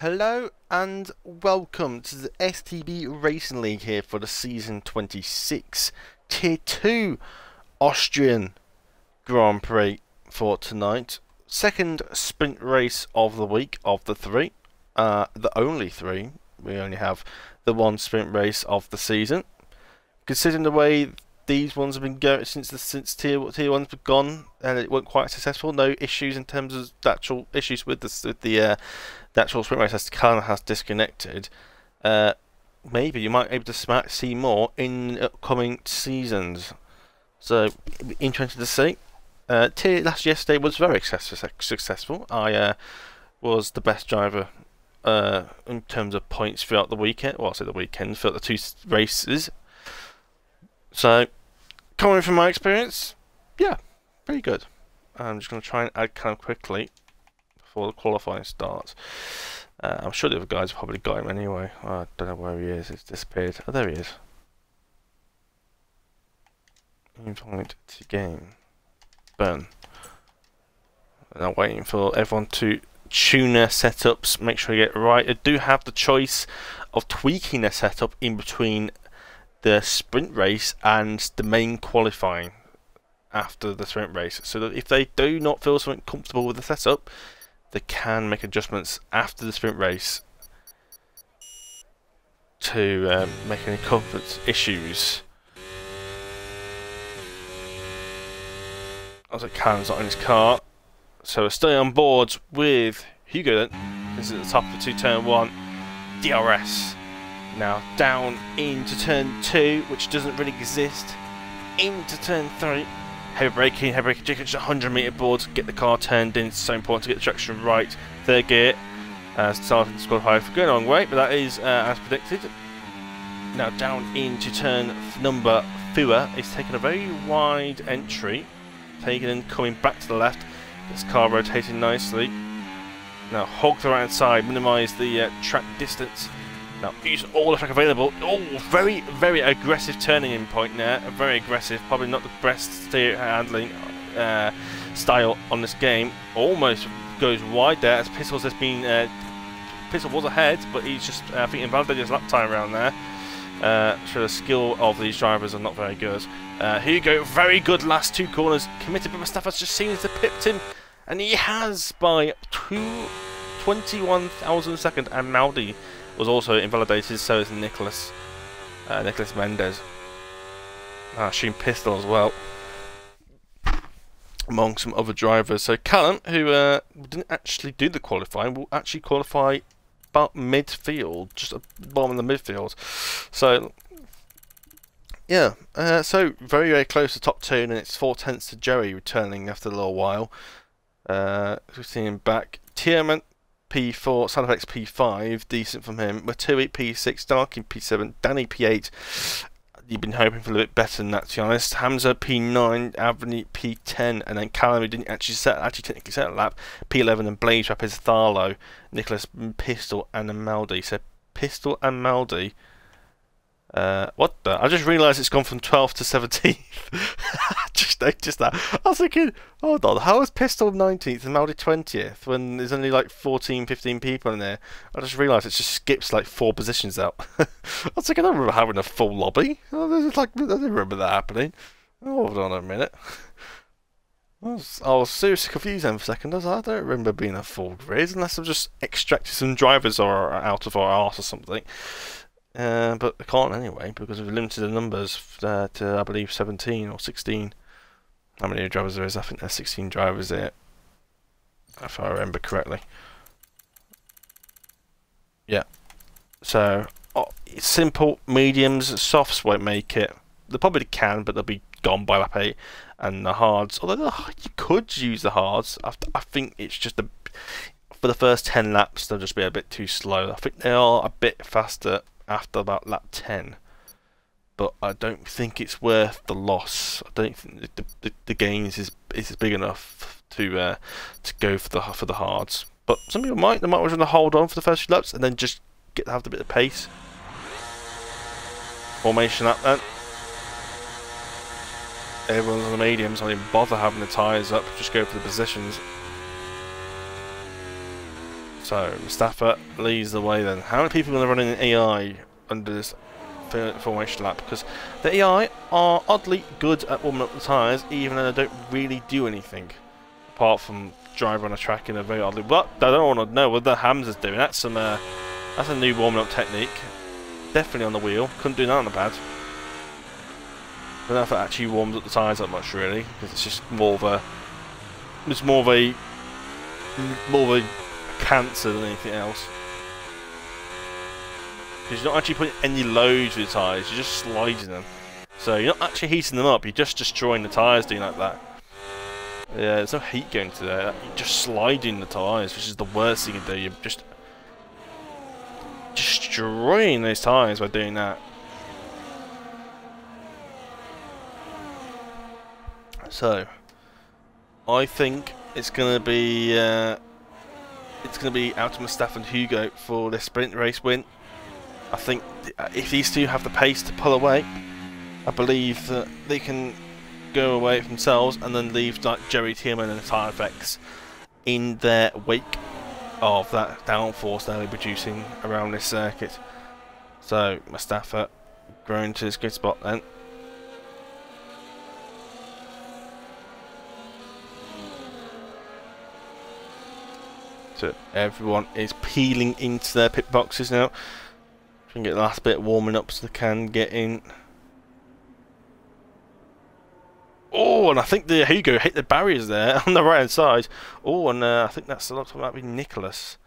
Hello and welcome to the STB Racing League here for the season 26 Tier 2 Austrian Grand Prix for tonight. Second sprint race of the week of the three. Uh, the only three. We only have the one sprint race of the season. Considering the way these ones have been going since the since tier tier ones have gone and it weren't quite successful. No issues in terms of the actual issues with the with the uh, the actual sprint race has kind of has disconnected. Uh, maybe you might be able to see more in upcoming seasons. So interesting to see. Uh, tier last yesterday was very successful. I uh, was the best driver uh, in terms of points throughout the weekend. Well, I say the weekend throughout the two races. So coming from my experience, yeah, pretty good. I'm just going to try and add kind of quickly before the qualifying starts. Uh, I'm sure the other guys probably got him anyway. I don't know where he is. He's disappeared. Oh, there he is. Invite to game. Burn. Now waiting for everyone to tune their setups, make sure you get it right. I do have the choice of tweaking their setup in between the sprint race and the main qualifying after the sprint race. So that if they do not feel something comfortable with the setup, they can make adjustments after the sprint race to um, make any comfort issues. As it Callum's not in his car. So we're still on board with Hugo then. This is at the top of two turn one. DRS. Now down into turn 2, which doesn't really exist. Into turn 3. Heavy braking, heavy braking, just 100 meter boards, get the car turned in. It's so important to get the traction right. Third gear, uh, starting to squad high for going a long way, but that is uh, as predicted. Now down into turn number 4. It's taken a very wide entry, taking and coming back to the left. This car rotating nicely. Now hog the right side, minimise the uh, track distance now, use all the track available. Oh, very, very aggressive turning in point there. Very aggressive. Probably not the best steer handling uh, style on this game. Almost goes wide there as Pistols has been... Uh, Pistol was ahead, but he's just, uh, I think, invalidated his lap time around there. Uh, so the skill of these drivers are not very good. Uh, here you go, very good last two corners. Committed, but Mustafa's just seems to pipped him, and he has by two, 21,000 second, and Maldi was also invalidated, so is Nicholas. Uh, Nicholas Mendes. Uh, shooting pistol as well. Among some other drivers. So Callum, who uh, didn't actually do the qualifying, will actually qualify about midfield, just bottom of the midfield. So, yeah, uh, so very, very close to top two, and it's four tenths to Jerry returning after a little while. Uh, we've seen him back. Tierman P4, Salafex P5, decent from him. Matui P6, Darkin P7, Danny P8. You've been hoping for a little bit better than that, to be honest. Hamza P9, Avni P10, and then Callum, who didn't actually set, actually technically set a lap, P11, and Blaze Rapids Tharlo, Nicholas Pistol, and Maldi. So Pistol and Maldi uh, what the? I just realised it's gone from 12th to 17th. just noticed that. I was thinking, hold on, how is Pistol 19th and Maldi 20th when there's only like 14, 15 people in there? I just realised it just skips like four positions out. I was thinking, I don't remember having a full lobby. I, was like, I don't remember that happening. Hold on a minute. I was, I was seriously confused then for a second. I, was, I don't remember being a full grid unless I've just extracted some drivers or out of our arse or something. Uh, but I can't anyway because we've limited the numbers uh, to I believe 17 or 16. How many drivers there is? I think there's 16 drivers there, if I remember correctly. Yeah. So oh, simple, mediums, softs won't make it. They probably can, but they'll be gone by lap 8. And the hards, although you could use the hards, I, I think it's just a for the first 10 laps they'll just be a bit too slow. I think they are a bit faster after about lap 10. But I don't think it's worth the loss. I don't think the, the, the gains is is big enough to uh, to go for the for the hards. But some people might. They might want to hold on for the first few laps and then just get have a bit of pace. Formation up then. Everyone's on the mediums. I even bother having the tyres up. Just go for the positions. So, Mustafa leads the way then. How many people are going to run in AI under this formation lap? Because the AI are oddly good at warming up the tyres, even though they don't really do anything. Apart from drive on a track in a very oddly... But I don't want to know what the Hams is doing. That's some... Uh, that's a new warming up technique. Definitely on the wheel. Couldn't do that on the pad. I don't know if it actually warms up the tyres that much, really. Because it's just more of a... It's more of a... More of a cancer than anything else. Because you're not actually putting any loads with the tyres, you're just sliding them. So you're not actually heating them up, you're just destroying the tyres doing like that. Yeah, there's no heat going to there, you're just sliding the tyres, which is the worst thing you do, you're just destroying those tyres by doing that. So, I think it's going to be uh, it's going to be out of Mustafa and Hugo for the sprint race win. I think uh, if these two have the pace to pull away, I believe that they can go away themselves and then leave like Jerry Tillman and Tire Effects in their wake of that downforce they're producing around this circuit. So Mustafa growing to this good spot then. So everyone is peeling into their pit boxes now. Try and get the last bit warming up so they can get in. Oh, and I think the Hugo hit the barriers there on the right hand side. Oh, and uh, I think that's the looks might be Nicholas.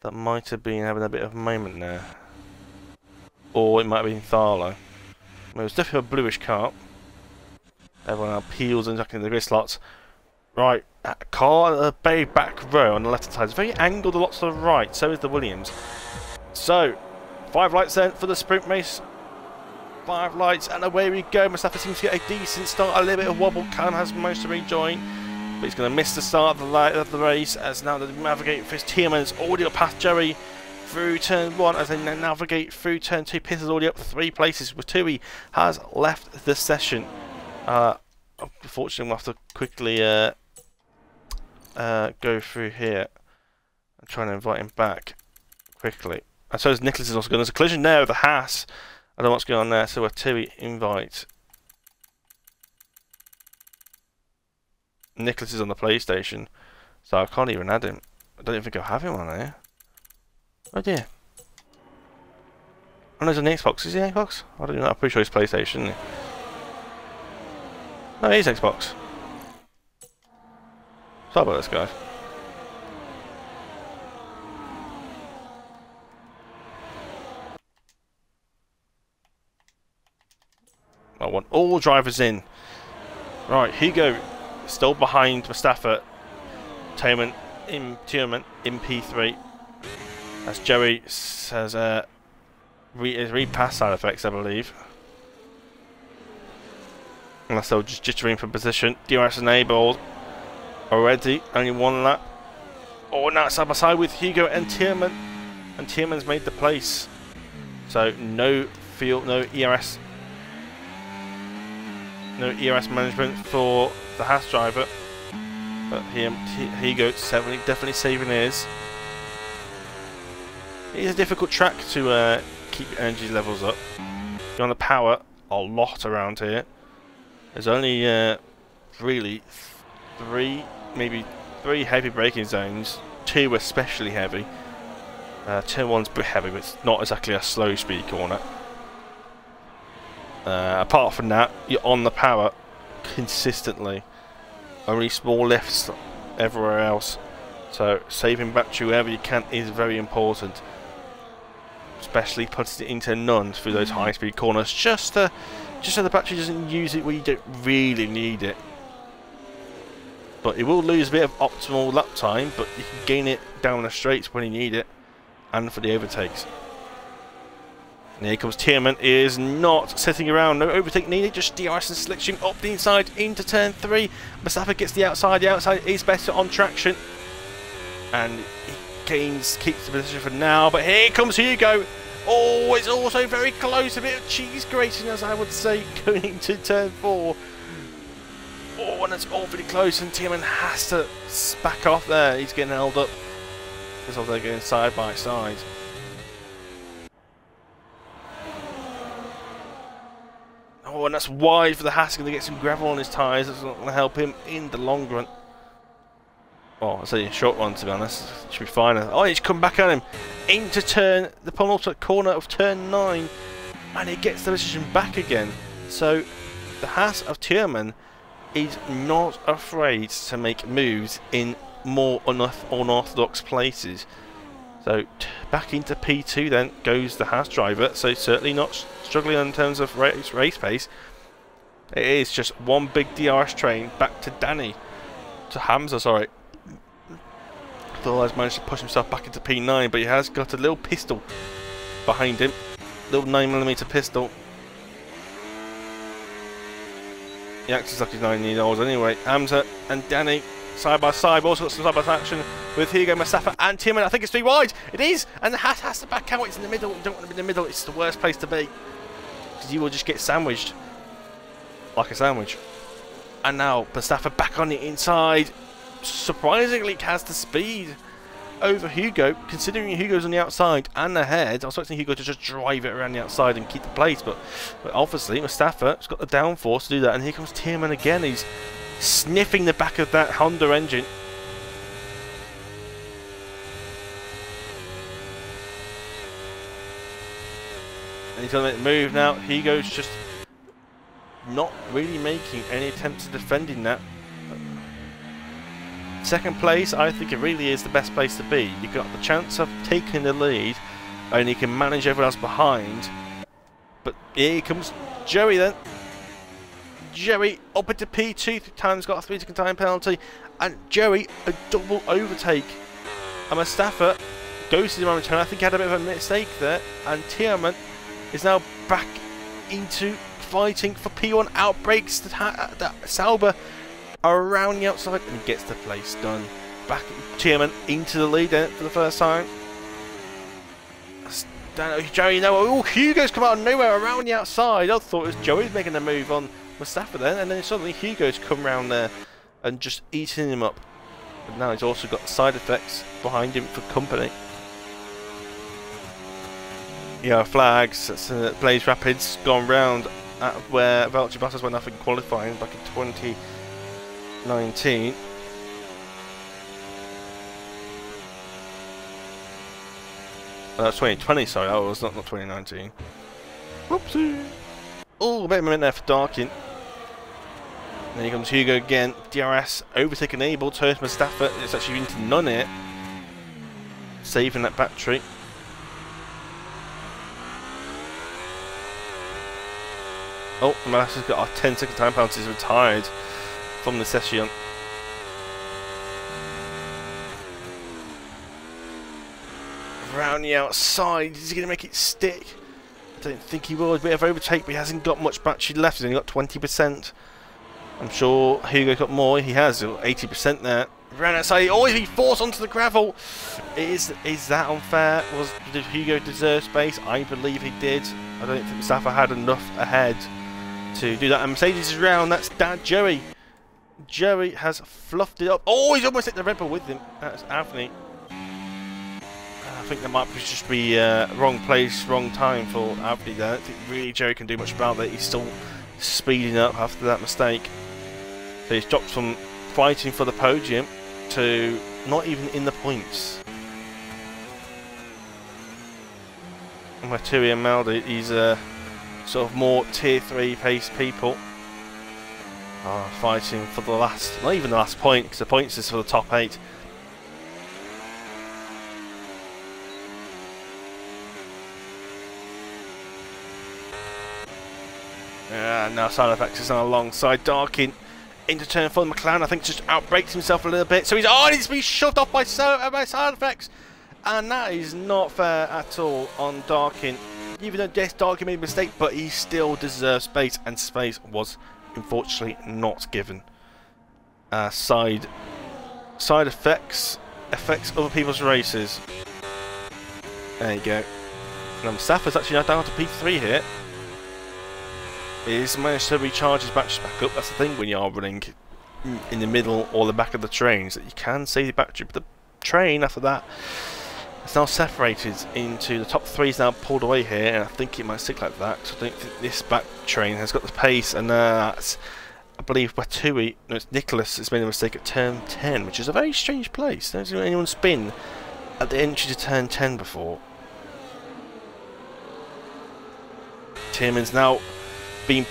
That might have been having a bit of a moment there. Or it might have been Tharlo. Well, it was definitely a bluish car. Everyone now peels and in the grid slots. Right, car at the bay back row on the left hand side. It's very angled a lot to the right, so is the Williams. So, five lights then for the sprint race. Five lights, and away we go. Mustafa seems to get a decent start, a little bit of wobble. Khan has most to rejoin, but he's going to miss the start of the, light of the race as now the navigate for his Tillman's already up past Jerry through turn one as they navigate through turn two. Piss is already up three places. Watui has left the session. Uh, unfortunately, we'll have to quickly uh, uh, go through here and try and invite him back quickly. I suppose Nicholas is also going. There's a collision there with the Haas. I don't know what's going on there. So a Tui invite. Nicholas is on the PlayStation, so I can't even add him. I don't even think I have him on there. Oh dear. Oh, there's an Xbox. Is he Xbox? I don't know. I'm pretty sure he's PlayStation. No, he's Xbox. Sorry about this guy. I want all drivers in. Right, Hugo still behind Mustafa. Tillman in Tillman in P3. As Joey says, uh, re read past side effects, I believe. Unless they're just jittering for position. DRS enabled already. Only one lap. Oh, now side by side with Hugo and Tillman. And Tillman's made the place. So no field, no ERS. No ERS management for the Haas driver. But him, Hugo definitely, definitely saving his. It's a difficult track to uh, keep energy levels up. You're on the power a lot around here. There's only uh, really three, maybe three heavy braking zones, two especially heavy. Uh, turn one's pretty heavy, but it's not exactly a slow speed corner. Uh, apart from that, you're on the power consistently. Only small lifts everywhere else. So saving battery wherever you can is very important. Especially putting it into none through those high speed corners just to, just so the battery doesn't use it where you don't really need it but it will lose a bit of optimal lap time, but you can gain it down the straights when you need it, and for the overtakes. And here comes Tillman, is not sitting around, no overtake needed, just DRS and selection up the inside into turn 3. Mustafa gets the outside, the outside is better on traction. And he gains, keeps the position for now, but here comes Hugo. Oh, it's also very close, a bit of cheese grating as I would say, going into turn 4. Oh, and it's awfully close, and Tillman has to back off there. He's getting held up. because they're going side by side. Oh, and that's wide for the Haas. Going to get some gravel on his tyres. That's not going to help him in the long run. Oh, I say a short one to be honest. Should be fine. Oh, he's come back at him into turn the penultimate corner of turn nine, and he gets the position back again. So the Haas of Tierman is not afraid to make moves in more unorthodox places. So back into P2 then goes the Haas driver. So certainly not struggling in terms of race, race pace. It is just one big DRS train back to Danny. To Hamza, sorry. Otherwise managed to push himself back into P9, but he has got a little pistol behind him. Little 9mm pistol. He acts like he's 9 years old anyway. Hamza and Danny side by side. Also got some side by side action with Hugo Mustafa and Tierman. I think it's too wide. It is, and the hat has to back out. It's in the middle. You don't want to be in the middle. It's the worst place to be because you will just get sandwiched like a sandwich. And now Mustafa back on the inside. Surprisingly, has the speed over Hugo, considering Hugo's on the outside and ahead. I was expecting Hugo to just drive it around the outside and keep the place, but, but obviously Mustafa's got the downforce to do that. And here comes Tierman again. He's sniffing the back of that Honda engine. And he's going to make the move now. Hugo's just not really making any attempts at defending that. Second place, I think it really is the best place to be. You've got the chance of taking the lead, and you can manage everyone else behind. But here comes Joey then. Joey up into P2, time's got a 3 second time penalty, and Joey a double overtake. And Mustafa goes to the turn. I think he had a bit of a mistake there, and Tierman is now back into fighting for P1 outbreaks that, the Sauber around the outside and gets the place done. Back Tierman into the lead for the first time. Joey, no, oh, Hugo's come out of nowhere around the outside. I thought it was Joey making a move on Mustafa then, and then suddenly Hugo's come round there and just eating him up. But now he's also got side effects behind him for company. Yeah, flags. That's uh, Blaze Rapids gone round at where Valtteri Bottas went off in qualifying back in 2019. Oh, uh, that's 2020, sorry, that was not, not 2019. Whoopsie! Oh, a bit of a minute there for Darkin. Then here comes Hugo again. DRS overtake enabled. Turns Mustafa. It's actually into none it. Saving that battery. Oh, Malassa's got our 10 second time penalties retired from the session. Around the outside. Is he going to make it stick? I don't think he will. A bit of overtake, but he hasn't got much battery left. He's only got 20%. I'm sure Hugo got more. He has 80% there. Ran outside. Oh, he forced onto the gravel. Is is that unfair? Was did Hugo deserve space? I believe he did. I don't think Mustafa had enough ahead to do that. And Mercedes is round. That's Dad Joey. Joey has fluffed it up. Oh, he's almost hit the Red with him. That's Anthony. I think that might just be uh, wrong place, wrong time for Anthony there. I don't think really Jerry can do much about that. He's still speeding up after that mistake. So he's dropped from fighting for the podium to not even in the points. Maturi and Maldi, he's uh, sort of more tier 3 pace people are fighting for the last, not even the last point, because the points is for the top 8. Yeah, now Side Effects is on alongside Darkin into turn for McLaren. I think just outbrakes himself a little bit. So he's oh, he's been shoved off by, so, uh, by side effects. And that is not fair at all on Darkin. Even though yes, Darkin made a mistake, but he still deserves space, and space was unfortunately not given. Uh, side side effects affects other people's races. There you go. Now Mustafa's actually now down to P3 here. He's managed to recharge his batteries back up. That's the thing when you are running in the middle or the back of the trains that you can save the battery, but the train after that It's now separated into the top three is now pulled away here, and I think it might stick like that. So I don't think this back train has got the pace, and that's, I believe, Watui, no, it's Nicholas has made a mistake at turn 10, which is a very strange place. Don't see anyone spin at the entry to turn 10 before. Tierman's now being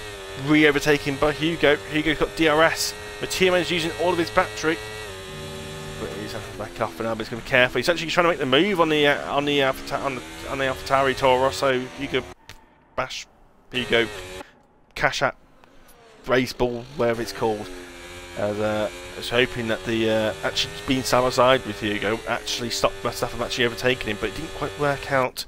re-overtaken by Hugo. Hugo's got DRS, but Tierman's using all of his battery off now. But he's going to be careful. He's actually trying to make the move on the uh, on the uh, on the on the Toro. So Hugo bash, Hugo cash at race ball, whatever it's called. Uh, I was hoping that the uh, actually being side side with Hugo actually stopped Verstappen from actually overtaking him, but it didn't quite work out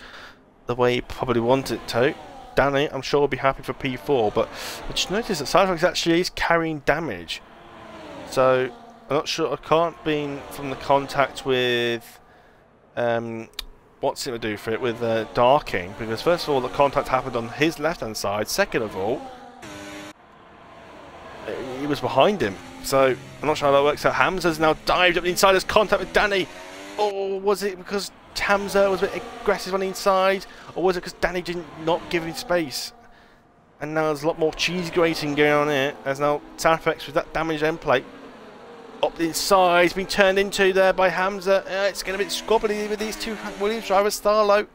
the way he probably wanted to. Danny, I'm sure will be happy for P4, but I just noticed that Sidefox actually is carrying damage. So I'm not sure. I can't be from the contact with um, what's it to do for it with uh, Darking because first of all the contact happened on his left hand side. Second of all, he was behind him. So I'm not sure how that works out. Hamza's now dived up the inside. Has contact with Danny. Or was it because Hamza was a bit aggressive on the inside, or was it because Danny didn't not give him space? And now there's a lot more cheese grating going on here. There's now sound with that damaged end plate up the inside, been turned into there by Hamza. Uh, it's getting a bit squabbly with these two Williams drivers, Tharlow.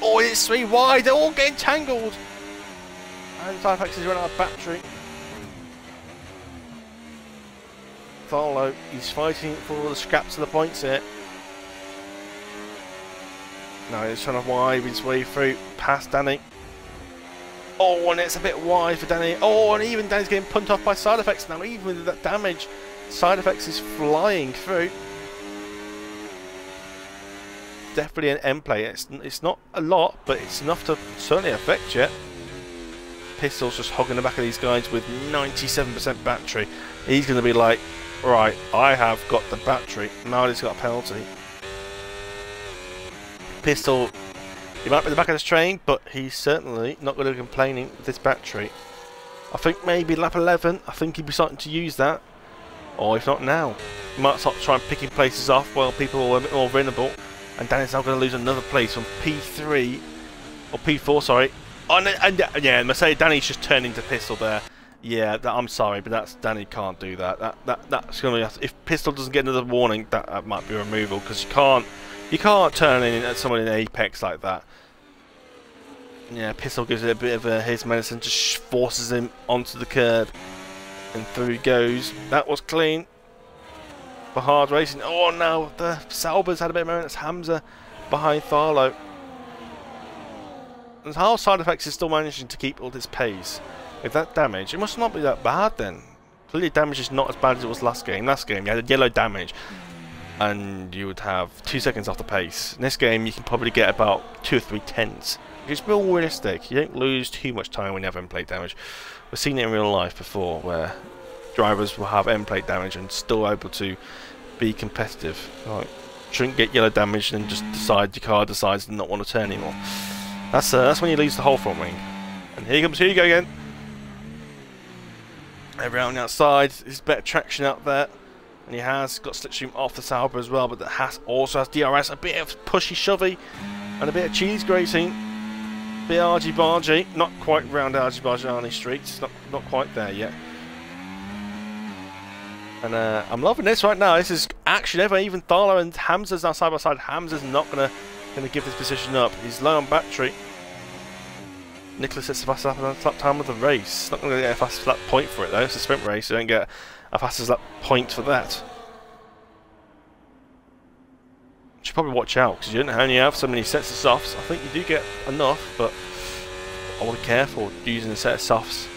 Oh, it's three wide, they're all getting tangled. And Typex is running out of battery. Tharlow, he's fighting for the scraps of the points here. Now he's trying to wipe his way through past Danny. Oh, and it's a bit wide for Danny. Oh, and even Danny's getting pumped off by side effects now. Even with that damage, side effects is flying through. Definitely an end play. It's, it's not a lot, but it's enough to certainly affect you. Pistol's just hogging the back of these guys with 97% battery. He's going to be like, right, I have got the battery. Now he's got a penalty. Pistol he might be the back of this train, but he's certainly not going to be complaining with this battery. I think maybe lap 11, I think he'd be starting to use that. Or if not now. He might start trying picking places off while people are a bit more vulnerable. And Danny's now going to lose another place from P3, or P4, sorry. Oh, and, and yeah, and say Danny's just turned into Pistol there. Yeah, that, I'm sorry, but that's Danny can't do that. That that that's gonna be if Pistol doesn't get another warning, that, that might be removal because you can't you can't turn in at someone in Apex like that. Yeah, Pistol gives it a bit of a his medicine, just forces him onto the curb. And through he goes. That was clean. For hard racing. Oh no, the Saubers had a bit of moments. Hamza behind Tharlow. And how side effects is still managing to keep all this pace. With that damage, it must not be that bad then. Clearly damage is not as bad as it was last game. Last game you had a yellow damage and you would have two seconds off the pace. In this game, you can probably get about two or three tenths. It's real realistic. You don't lose too much time when you have end plate damage. We've seen it in real life before, where drivers will have end plate damage and still able to be competitive. Like, shouldn't get yellow damage and just decide your car decides to not want to turn anymore. That's uh, that's when you lose the whole front wing. And here comes Hugo again. Everyone outside, there's better traction out there. And he has got Slipstream off the Sauber as well, but that has also has DRS, a bit of pushy shovey, and a bit of cheese grating. Bit argy bargy, not quite round argy bargy streets, not not quite there yet. And uh, I'm loving this right now. This is action ever. Even Tharlow and Hamza's now side by side. Hamza's not gonna gonna give this position up. He's low on battery. Nicholas the fastest lap time of the race. Not gonna get a fast lap point for it though. It's a sprint race. You don't get fast is that point for that? Should probably watch out because you don't only have so many sets of softs. I think you do get enough, but I want to be careful using a set of softs.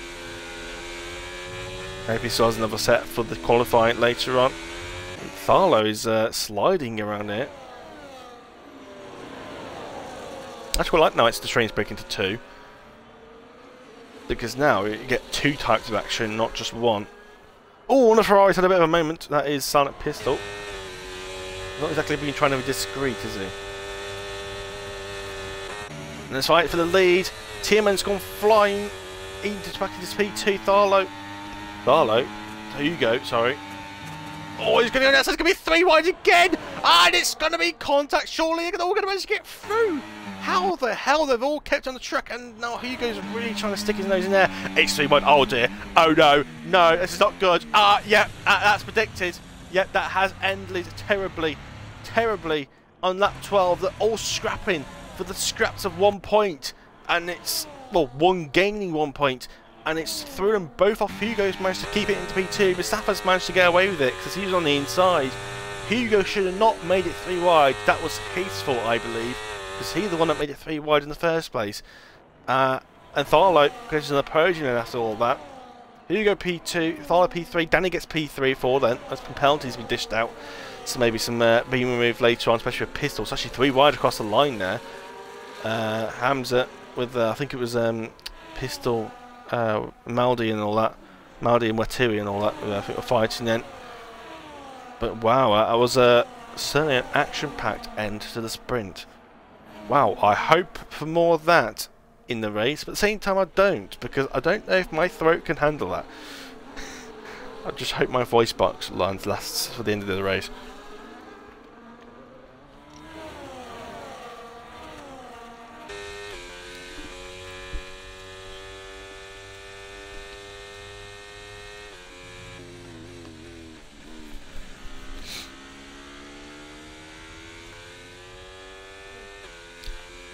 Maybe still has another set for the qualifying later on. Tharlow is uh, sliding around here. I quite like now it's the trains break into two. Because now you get two types of action, not just one. Oh, and the Ferrari's had a bit of a moment. That is Silent Pistol. Not exactly been trying to be discreet, is he? And let's fight for the lead. Tierman's gone flying into back into P2. Tharlow. Tharlow? Hugo, sorry. Oh, he's going to go It's going to be three wide again. And it's going to be contact. Surely they're all going to manage to get through. How the hell they've all kept on the track and now Hugo's really trying to stick his nose in there. It's 3 1. Oh dear. Oh no. No, this is not good. Ah, uh, yeah, uh, that's predicted. Yep, yeah, that has ended terribly, terribly on lap 12. They're all scrapping for the scraps of one. And it's, well, one gaining one point and it's threw them both off. Hugo's managed to keep it into P2. Mustafa's managed to get away with it because he was on the inside. Hugo should have not made it three wide. That was fault, I believe, because he's the one that made it three wide in the first place. Uh, and Tharlo goes to the podium after all that. Hugo P2, Tharlo P3, Danny gets P3 for then. As some penalties be dished out. So maybe some uh, being removed later on, especially with pistols. Actually three wide across the line there. Uh, Hamza with, uh, I think it was um, pistol uh, Maldi and all that, Maldi and Watiri and all that, I think were fighting then. But wow, I was uh, certainly an action-packed end to the sprint. Wow, I hope for more of that in the race, but at the same time I don't, because I don't know if my throat can handle that. I just hope my voice box lasts for the end of the race.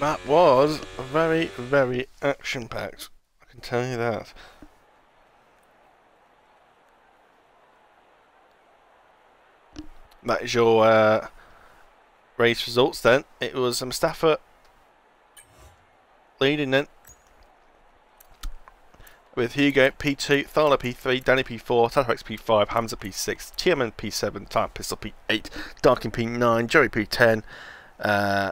That was very, very action-packed. I can tell you that. That is your uh, race results then. It was Mustafa leading then. With Hugo P2, Tharlo P3, Danny P4, Tatarex P5, Hamza P6, Tierman P7, Type Pistol P8, Darkin P9, Joey P10, uh,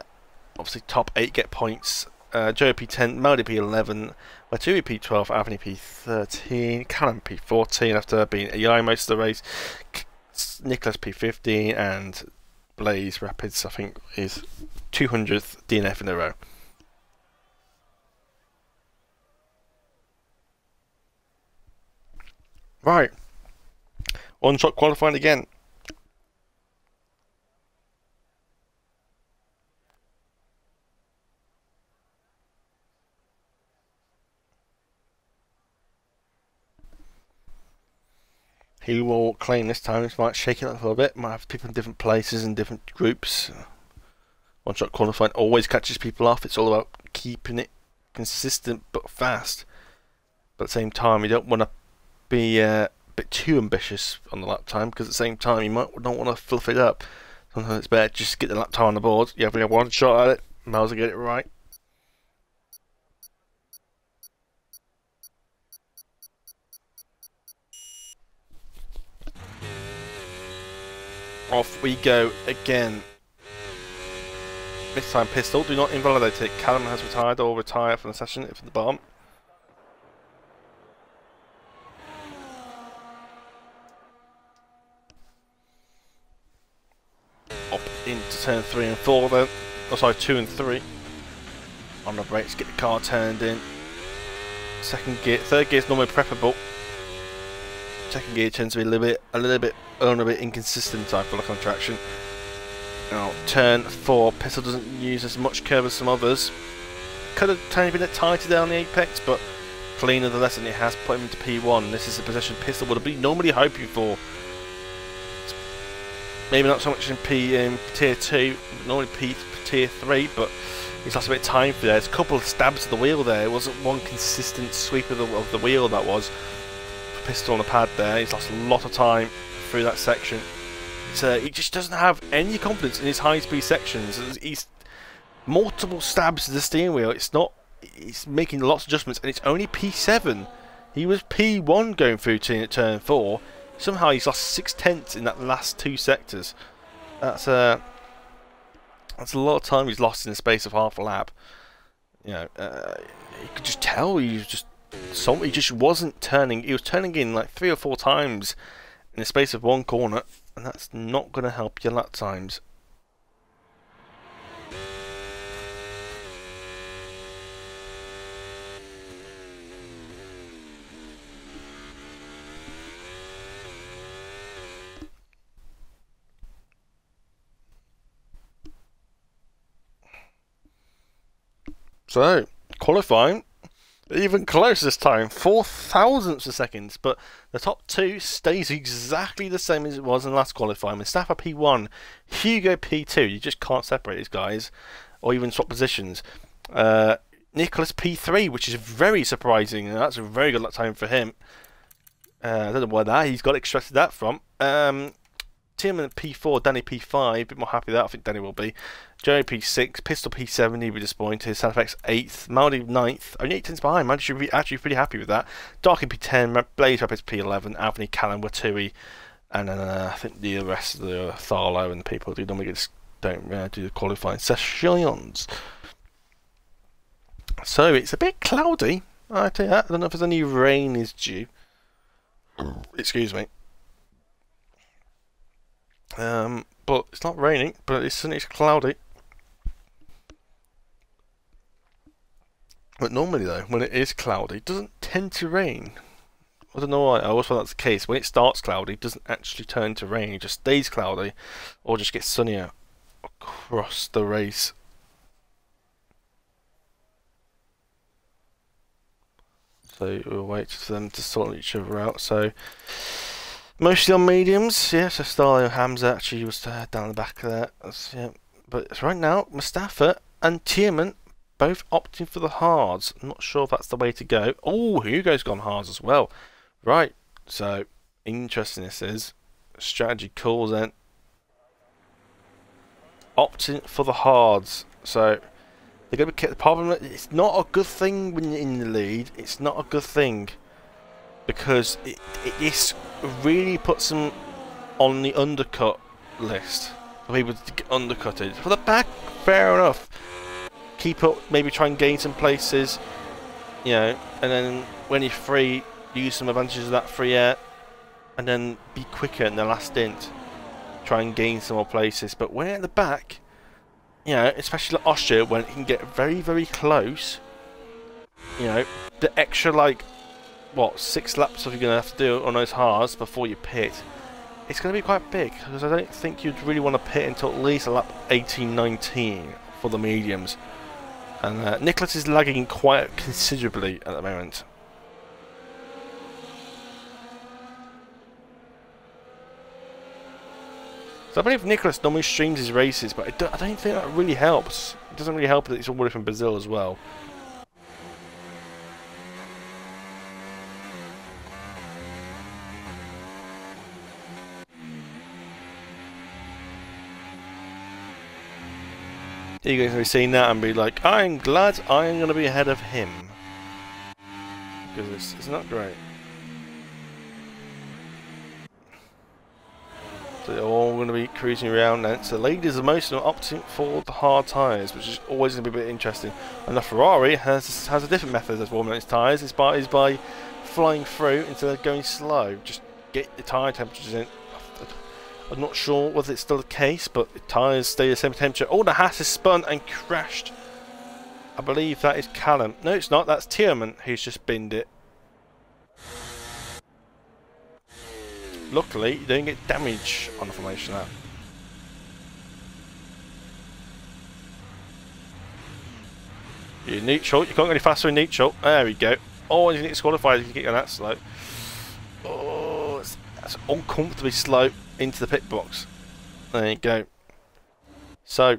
obviously top 8 get points. Uh, Joe P10, Melody P11, Watui P12, Anthony P13, Callum P14 after being EI most of the race, Nicholas P15, and Blaze Rapids, I think, is 200th DNF in a row. Right. One shot qualifying again. He will claim this time. He might shake it up a little bit. Might have people in different places and different groups. One shot qualifying always catches people off. It's all about keeping it consistent but fast. But at the same time, you don't want to be uh, a bit too ambitious on the lap time because at the same time, you might not want to fluff it up. Sometimes it's better just get the lap time on the board. You have one shot at it, might as well get it right. Off we go again. This time pistol, do not invalidate it. Callum has retired or retire from the session if the bomb. Up into turn 3 and 4 then. Oh sorry, 2 and 3. On the brakes, get the car turned in. Second gear, third gear is normally preferable. Second gear tends to be a little bit, a little bit, a little bit inconsistent. I feel on traction. Now turn four, pistol doesn't use as much curve as some others. Could have tiny bit tighter down the apex, but cleaner the lesson it has put him into P1. This is the position pistol would have been normally hoping for. Maybe not so much in P in tier two, normally P tier three, but he's lost a bit of time for there. There's a couple of stabs to the wheel there. It wasn't one consistent sweep of the, of the wheel that was pistol on the pad there. He's lost a lot of time through that section. Uh, he just doesn't have any confidence in his high-speed sections. He's multiple stabs to the steering wheel. It's not. He's making lots of adjustments, and it's only P7. He was P1 going through turn four. Somehow he's lost six tenths in that last two sectors. That's a uh, that's a lot of time he's lost in the space of half a lap. You know, uh, you could just tell he was just so he just wasn't turning. He was turning in like three or four times in the space of one corner, and that's not going to help your lap times. So, qualifying even close this time, four thousandths of seconds, but the top two stays exactly the same as it was in last qualifying. Mustafa P1, Hugo P2, you just can't separate these guys, or even swap positions. Uh, Nicholas P3, which is very surprising, and that's a very good time for him. Uh, I don't know where that he's got extracted that from. Um, Tim and P4, Danny P5, a bit more happy with that, I think Danny will be. Jerry P6, Pistol P7, he'll be disappointed. Sandfx 8th, Maldi 9th, only 8 tenths behind. Man should be actually pretty happy with that. Darkin P10, Blaze Rapids P11, Anthony Callan, Watui, and then uh, I think the rest of the uh, Tharlo and the people who normally get, don't uh, do the qualifying sessions. So it's a bit cloudy. I tell you that. I don't know if there's any rain is due. Excuse me. Um, but it's not raining, but it's, it's cloudy. But normally though, when it is cloudy, it doesn't tend to rain. I don't know why, I always thought that's the case. When it starts cloudy, it doesn't actually turn to rain, it just stays cloudy, or just gets sunnier across the race. So we'll wait for them to sort each other out. So Mostly on mediums, yeah, so Starling Hamza actually was uh, down the back there. Yeah. But right now, Mustafa and Tierman both opting for the hards. I'm not sure if that's the way to go. Oh, Hugo's gone hards as well. Right, so interesting this is. Strategy calls then. Opting for the hards. So they're going to be the problem. It's not a good thing when you're in the lead. It's not a good thing because it, it really puts them on the undercut list for people to get undercutted. For the back, fair enough. Keep up, maybe try and gain some places, you know, and then when you're free, use some advantages of that free air, and then be quicker in the last stint. Try and gain some more places. But when at the back, you know, especially like Austria, when it can get very, very close, you know, the extra like what, six laps of you're going to have to do on those hards before you pit, it's going to be quite big because I don't think you'd really want to pit until at least lap 18, 19 for the mediums. And uh, Nicholas is lagging quite considerably at the moment. So I believe Nicholas normally streams his races, but I don't, I don't think that really helps. It doesn't really help that he's all the way from Brazil as well. You're going to be seeing that and be like, I'm glad I'm going to be ahead of him. Because it's, it's not great. So they're all going to be cruising around now. So ladies are most opting for the hard tyres, which is always going to be a bit interesting. And the Ferrari has has a different method of warming its tyres. It's by, is by flying through instead of going slow. Just get the tyre temperatures in I'm not sure whether it's still the case, but the tyres stay the same temperature. Oh, the Haas has spun and crashed. I believe that is Callum. No, it's not. That's Tierman who's just binned it. Luckily, you don't get damage on the formation lap. You're neutral. You can't go any faster in neutral. There we go. Oh, you need to disqualify if you get on that slow. Oh, that's uncomfortably slow into the pit box. There you go. So,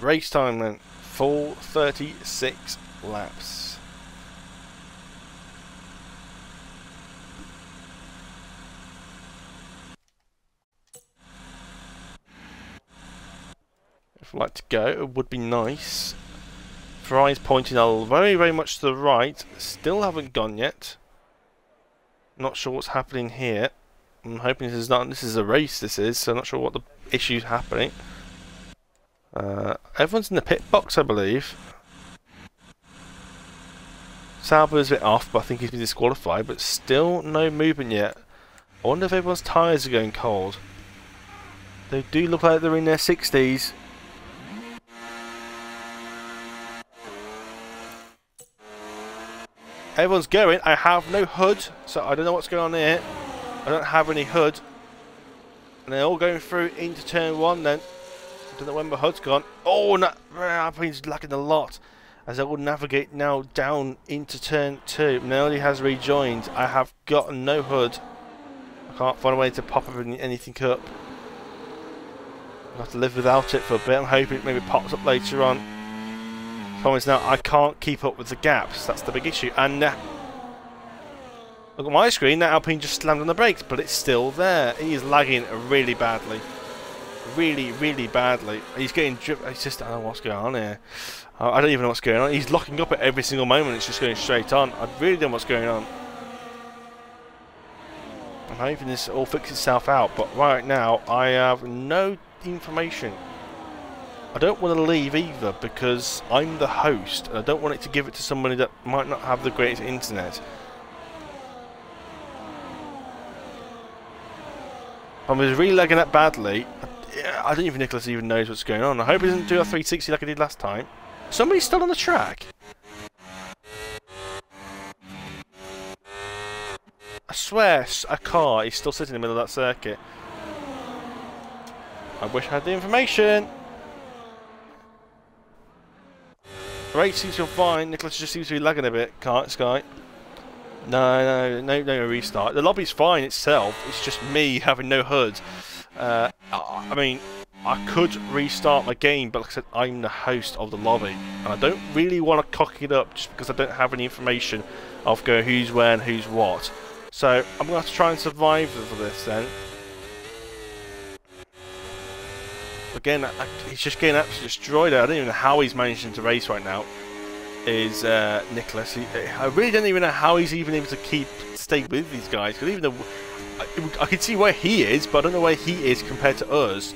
race time then, 4.36 laps. If I'd like to go, it would be nice. Fry's pointing very, very much to the right. Still haven't gone yet. Not sure what's happening here. I'm hoping this is not this is a race this is, so I'm not sure what the issue's happening. Uh, everyone's in the pit box I believe. Sauber's a bit off, but I think he's been disqualified, but still no movement yet. I wonder if everyone's tyres are going cold. They do look like they're in their 60s. Everyone's going. I have no hood, so I don't know what's going on here. I don't have any hood. And they're all going through into turn one then. I don't know when my hood's gone. Oh, no, Alpine's lacking a lot. As I will navigate now down into turn two. Melody has rejoined. I have gotten no hood. I can't find a way to pop anything up. I'll have to live without it for a bit. I'm hoping it maybe pops up later on. Problem is now I can't keep up with the gaps. That's the big issue. And uh, look at my screen. That Alpine just slammed on the brakes, but it's still there. He is lagging really badly. Really, really badly. He's getting dripped. He's just, I don't know what's going on here. I don't even know what's going on. He's locking up at every single moment. It's just going straight on. I really don't know what's going on. I'm hoping this all fixes itself out, but right now I have no information. I don't want to leave either because I'm the host and I don't want it to give it to somebody that might not have the greatest internet. I was really lagging that badly. I don't even Nicholas even knows what's going on. I hope he doesn't do a 360 like I did last time. Somebody's still on the track. I swear a car is still sitting in the middle of that circuit. I wish I had the information. The race seems to be fine. Nicholas just seems to be lagging a bit. Sky. No, no, no, no restart. The lobby's fine itself. It's just me having no HUD. Uh, I mean, I could restart my game, but like I said, I'm the host of the lobby, and I don't really want to cock it up just because I don't have any information of go who's where and who's what. So I'm going to have to try and survive for this then. Again, he's just getting absolutely destroyed. I don't even know how he's managing to race right now. Is uh, Nicholas? He, I really don't even know how he's even able to keep stay with these guys. Because even though I, I can see where he is, but I don't know where he is compared to us.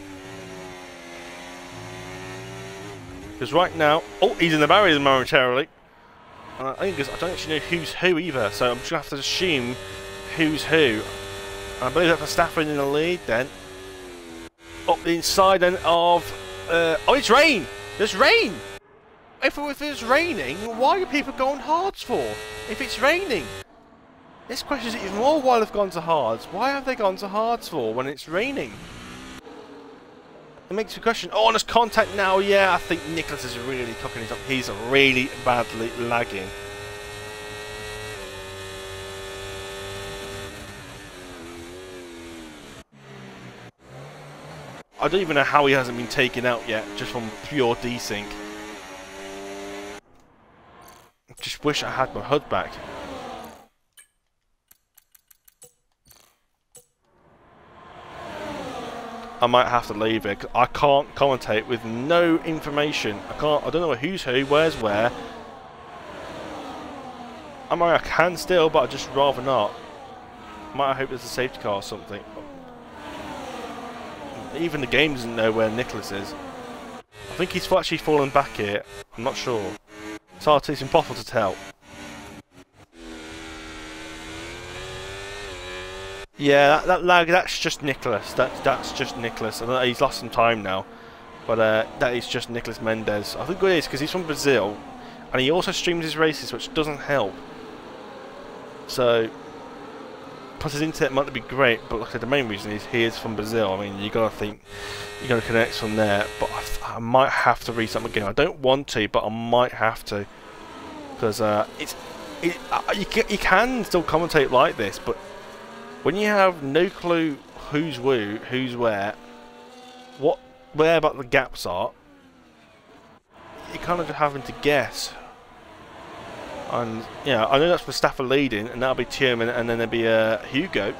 Because right now, oh, he's in the barriers momentarily. And I, think I don't actually know who's who either, so I'm just to have to assume who's who. I believe that's Verstappen in the lead then up the inside then of... Uh, oh, it's rain! There's rain! If, if it's raining, why are people going hards for? If it's raining? This question is even more why they've gone to hards. Why have they gone to hards for when it's raining? It makes me question. Oh, there's contact now. Yeah, I think Nicholas is really cooking it up. He's really badly lagging. I don't even know how he hasn't been taken out yet, just from pure desync. Just wish I had my HUD back. I might have to leave it. I can't commentate with no information. I can't. I don't know who's who, where's where. I mean, I can still, but I'd just rather not. Might I hope there's a safety car or something. Even the game doesn't know where Nicholas is. I think he's actually fallen back here. I'm not sure. It's hard to, it's impossible to tell. Yeah, that, that lag, that's just Nicholas. That, that's just Nicholas. he's lost some time now. But uh, that is just Nicholas Mendes. I think it is because he's from Brazil. And he also streams his races, which doesn't help. So, plus his internet might be great, but like I said, the main reason is he is from Brazil. I mean, you gotta think, you gotta connect from there. But I, I might have to restart my game. I don't want to, but I might have to because uh, it's it, uh, you, can, you can still commentate like this, but when you have no clue who's who, who's where, what where about the gaps are, you're kind of having to guess and yeah, I know that's Mustafa leading, and that'll be Tierman, and then there'll be uh, Hugo.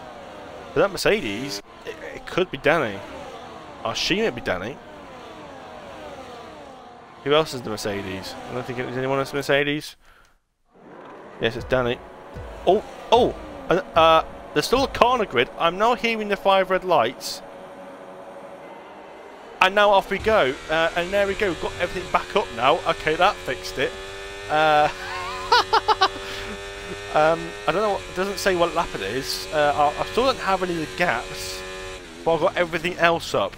But that Mercedes, it, it could be Danny. I assume it'd be Danny. Who else is the Mercedes? I don't think it was anyone else Mercedes. Yes, it's Danny. Oh, oh, uh, there's still a corner grid. I'm now hearing the five red lights. And now off we go. Uh, and there we go. We've got everything back up now. Okay, that fixed it. Uh, um, I don't know. It doesn't say what lap it is. Uh, I, I, still don't have any of the gaps, but I've got everything else up.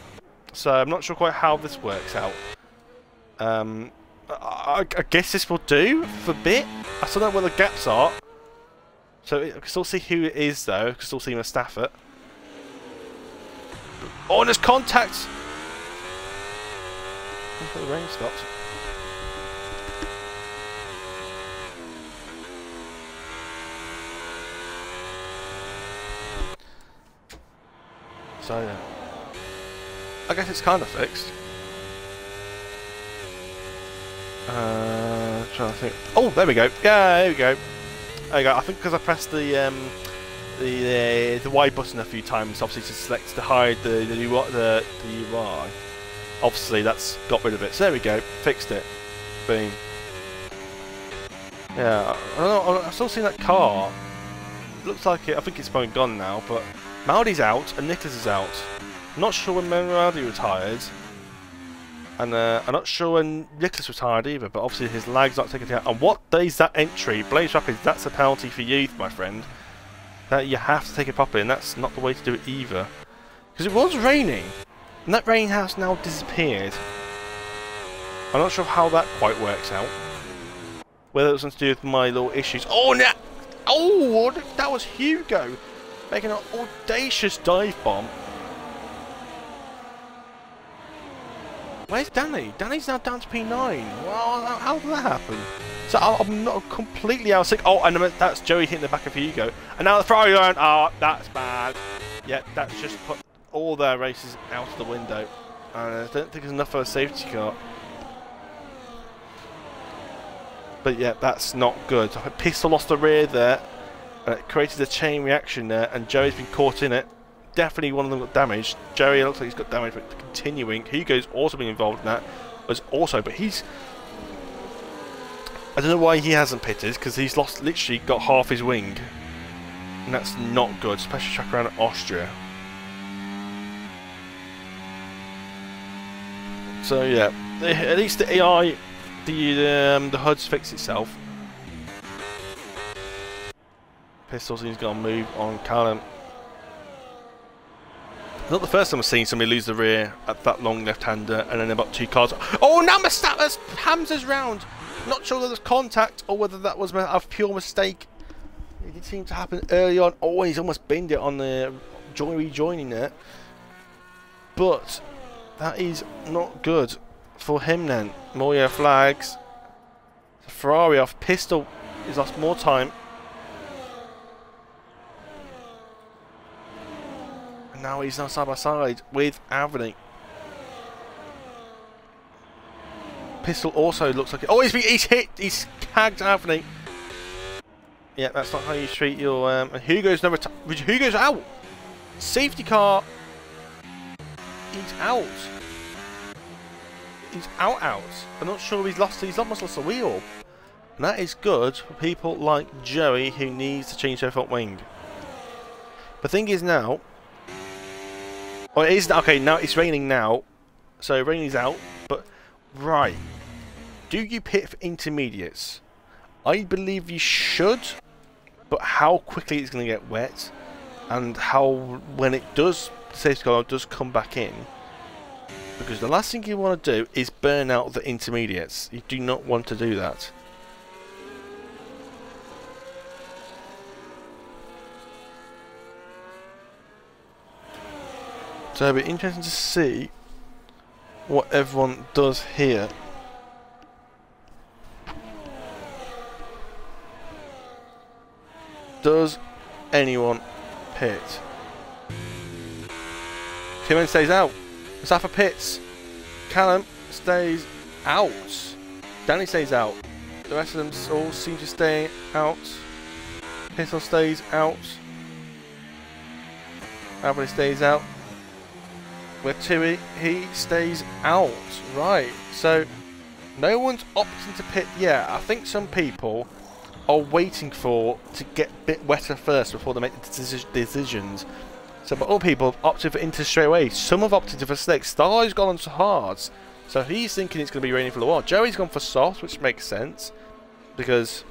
So I'm not sure quite how this works out. Um, I, I, guess this will do for a bit. I still don't know where the gaps are. So I can still see who it is though. I can still see my Stafford. Oh, and there's contact. the rain stops. So yeah. I guess it's kind of fixed. Uh, trying to think. Oh, there we go. Yeah, there we go. There we go. I think because I pressed the um, the uh, the Y button a few times, obviously to select to hide the the the, the UI. Obviously, that's got rid of it. So there we go. Fixed it. Boom. Yeah, I don't know. I've still seen that car. Looks like it. I think it's probably gone now, but Maldi's out and Nicholas is out. I'm not sure when Maldi retired. And uh, I'm not sure when Nicholas retired either, but obviously his lag's not taken out. And what day is that entry? Blaze Rapids, that's a penalty for youth, my friend. That you have to take it properly, and that's not the way to do it either. Because it was raining, and that rain has now disappeared. I'm not sure how that quite works out. Whether it was something to do with my little issues. Oh, no! Oh, that was Hugo! Making an audacious dive bomb. Where's Danny? Danny's now down to P9. Well, how did that happen? So I'm not completely out of sync. Oh, and that's Joey hitting the back of Hugo. And now the Ferrari line. Oh, that's bad. Yeah, that's just put all their races out of the window. And I don't think there's enough for a safety car. But yeah, that's not good. Pistol lost the rear there. It created a chain reaction there. And Joey's been caught in it definitely one of them got damaged. Jerry looks like he's got damage, but continuing. Hugo's also been involved in that. Was also, but he's. I don't know why he hasn't pitted because he's lost, literally got half his wing, and that's not good, especially track around Austria. So yeah, at least the AI, the um, the HUD's fixed itself. Pistols, he's got to move on Callum not the first time I've seen somebody lose the rear at that long left-hander and then about two cars. Oh, now Mustafa's Hamza's round. Not sure whether there's contact or whether that was a pure mistake. It did seem to happen early on. Oh, he's almost binned it on the joy rejoining it. But that is not good for him then. Moya flags. Ferrari off. Pistol He's lost more time. Now he's now side by side with Anthony. Pistol also looks like it. Oh, he's, he's hit. He's tagged Anthony. Yeah, that's not how you treat your. Um, and Hugo's never. Hugo's out. Safety car. He's out. He's out, out. I'm not sure he's lost. He's almost lost a wheel. And that is good for people like Joey who needs to change their front wing. The thing is now, Oh, it is okay. Now it's raining now, so raining's out. But right, do you pit for intermediates? I believe you should, but how quickly it's going to get wet, and how when it does, car does come back in. Because the last thing you want to do is burn out the intermediates. You do not want to do that. So it'll be interesting to see what everyone does here. Does anyone pit? Timon stays out. Mustafa pits. Callum stays out. Danny stays out. The rest of them all seem to stay out. Pistol stays out. Everybody stays out where Tui, he stays out. Right, so no one's opting to pit yet. I think some people are waiting for to get a bit wetter first before they make the decisions. So, but other people have opted for Inter straight away. Some have opted for slick. Star's gone on to hards. So he's thinking it's going to be raining for a while. Joey's gone for soft, which makes sense. Because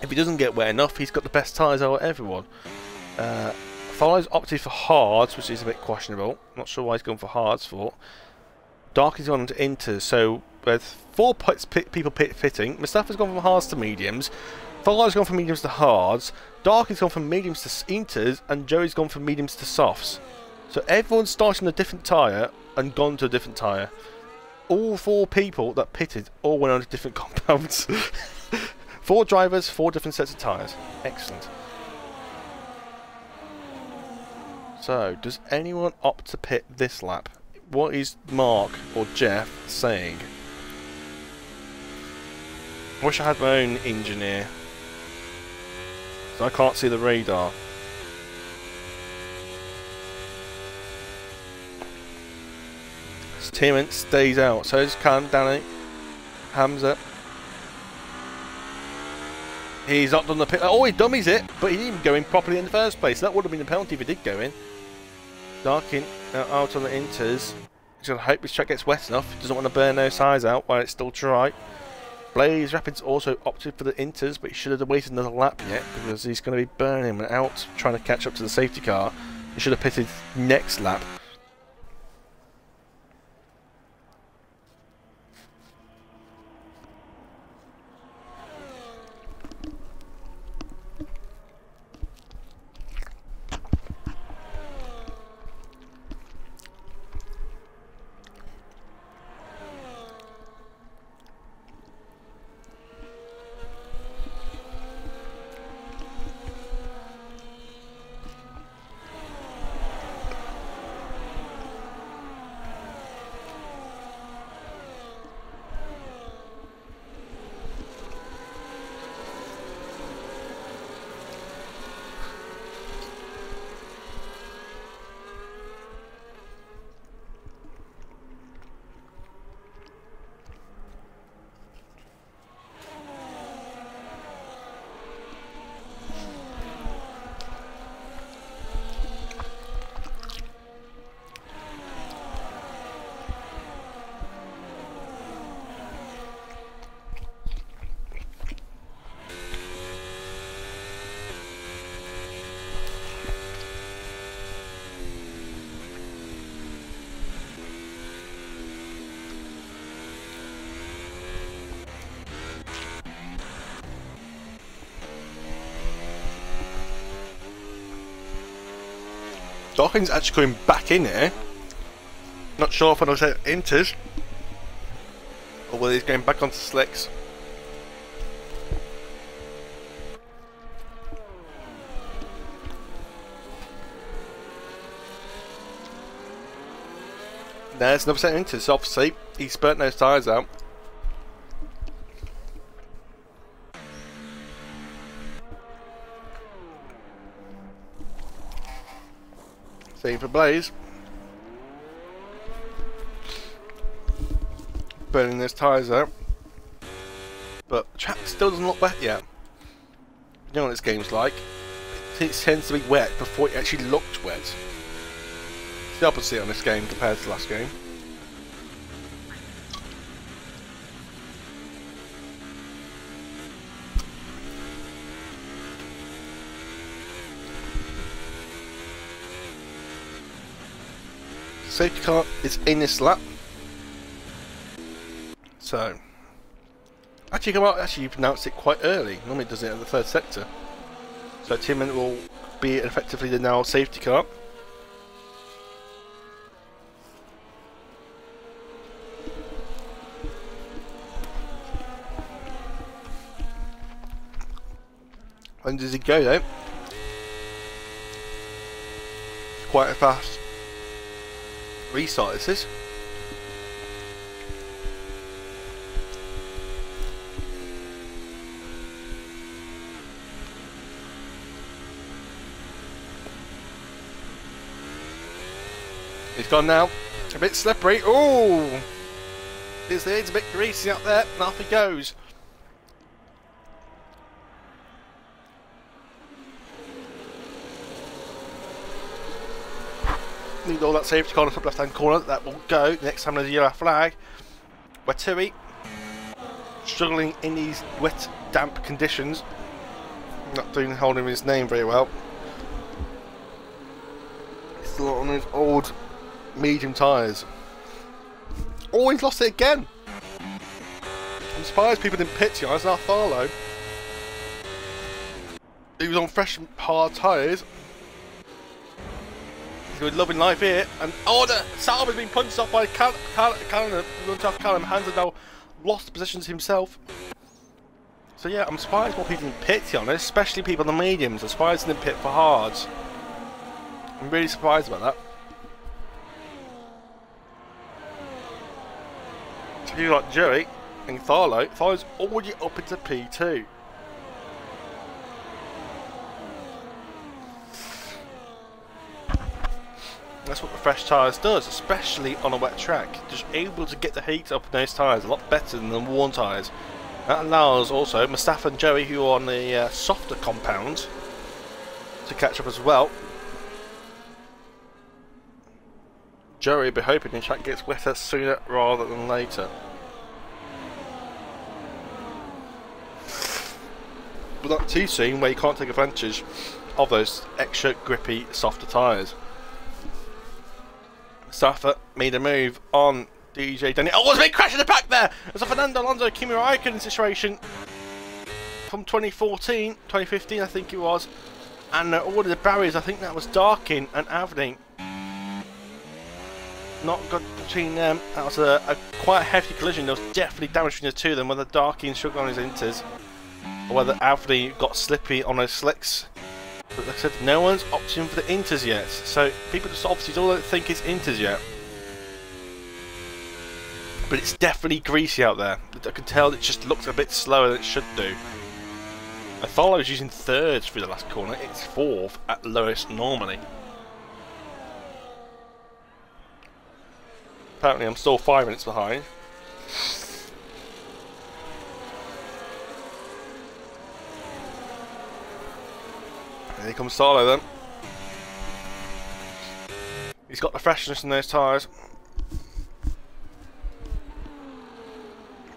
if he doesn't get wet enough, he's got the best tyres out of everyone. Uh, Follows opted for hards, which is a bit questionable. Not sure why he's gone for hards for. Dark has gone to inters, so with four pits, pit, people pit fitting, Mustafa's gone from hards to mediums, Follow's gone from mediums to hards, Dark has gone from mediums to inters, and Joey's gone from mediums to softs. So everyone's starting a different tyre and gone to a different tyre. all four people that pitted all went on to different compounds. four drivers, four different sets of tyres. Excellent. So, does anyone opt to pit this lap? What is Mark or Jeff saying? I wish I had my own engineer. So I can't see the radar. Tierman stays out. So is Khan, Danny, Hamza. He's not done the pit. Oh, he dummies it, but he didn't go in properly in the first place. That would have been a penalty if he did go in. Darkin uh, out on the inters. Going to hope this track gets wet enough. Doesn't want to burn those sides out while it's still dry. Blaze Rapids also opted for the inters, but he should have waited another lap yet because he's going to be burning out trying to catch up to the safety car. He should have pitted next lap. Darkin's actually going back in here. Not sure if those enters. Or whether he's going back onto slicks. There's another set inters. Obviously, he's burnt those tyres out. For Blaze. Burning those tyres out. But the track still doesn't look wet yet. You know what this game's like. It tends to be wet before it actually looked wet. It's the opposite on this game compared to the last game. Safety car is in this lap. So, actually, come out. Actually, you pronounced it quite early. Normally, it does it at the third sector. So, Timon will be effectively the now safety car. When does he go though? Quite a fast this? He's gone now. A bit slippery. Oh! It's, it's a bit greasy up there, and off he goes. All that safety corner, top left hand corner. That will go next time there's a yellow flag. Watui struggling in these wet, damp conditions. Not doing holding his name very well. Still on his old medium tyres. Oh, he's lost it again. I'm surprised people didn't pit you. Not Farlow. He was on fresh, hard tyres We're loving life here. And oh, the Sauber's been punched off by Cal Cal uh, Callum. Cal Callum. Hans has now lost positions himself. So yeah, I'm surprised more people in pit, to be honest, especially people in the mediums. I'm surprised in the pit for hards. I'm really surprised about that. So you like Joey and Tharlo. Tharlo's already up into P2. That's what the fresh tyres does, especially on a wet track. Just able to get the heat up in those tyres a lot better than the worn tyres. That allows also Mustafa and Joey, who are on the uh, softer compound, to catch up as well. Joey will be hoping the track gets wetter sooner rather than later. But not too soon where you can't take advantage of those extra grippy softer tyres. Safa made a move on DJ Denny. Oh, was a big crash in the back there! It's a Fernando Alonso Kimi Raikkonen situation from 2014, 2015, I think it was. And uh, all of the barriers, I think that was Darkin and Aveling. Not good between them. That was a, a quite hefty collision. There was definitely damage between the two of them, whether Darkin shook on his inters, or whether Aveling got slippy on his slicks. But like I said, no one's opting for the inters yet. So people just obviously don't think it's inters yet. But it's definitely greasy out there. I can tell it just looks a bit slower than it should do. I thought I was using thirds through the last corner. It's fourth at lowest normally. Apparently I'm still five minutes behind. Here comes Salo then. He's got the freshness in those tyres.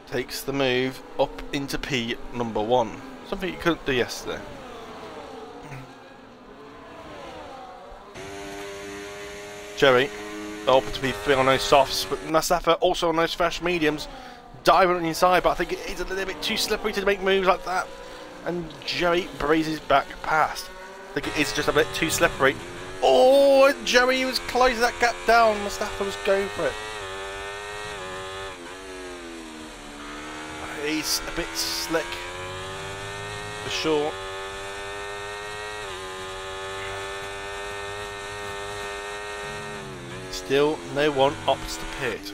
Takes the move up into P number one. Something he couldn't do yesterday. Jerry, open to be three on those softs, but Mustafa also on those fresh mediums, diving on the inside, but I think it is a little bit too slippery to make moves like that. And Jerry breezes back past think it is just a bit too slippery. Oh, Joey was closing that gap down. Mustafa was going for it. He's a bit slick, for sure. Still, no one opts to pit.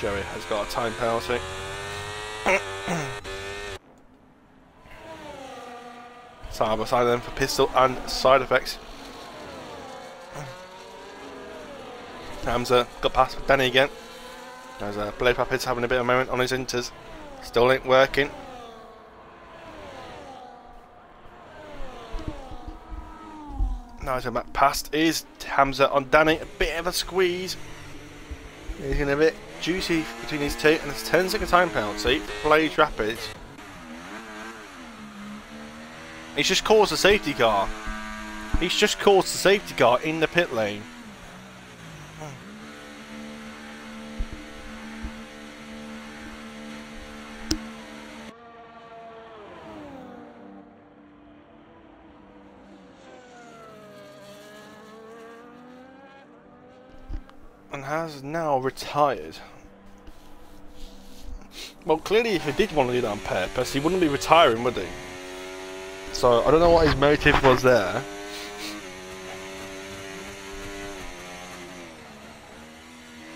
Joey has got a time penalty. Side by side then for pistol and side effects. Hamza got past Danny again. As uh, Blaze Rapids having a bit of a moment on his inters. Still ain't working. Now so back past is Hamza on Danny. A bit of a squeeze. He's getting a bit juicy between these two and it's 10 second time penalty. Blaze Rapids. He's just caused a safety car. He's just caused a safety car in the pit lane. and has now retired. Well, clearly if he did want to do that on purpose, he wouldn't be retiring, would he? So I don't know what his motive was there.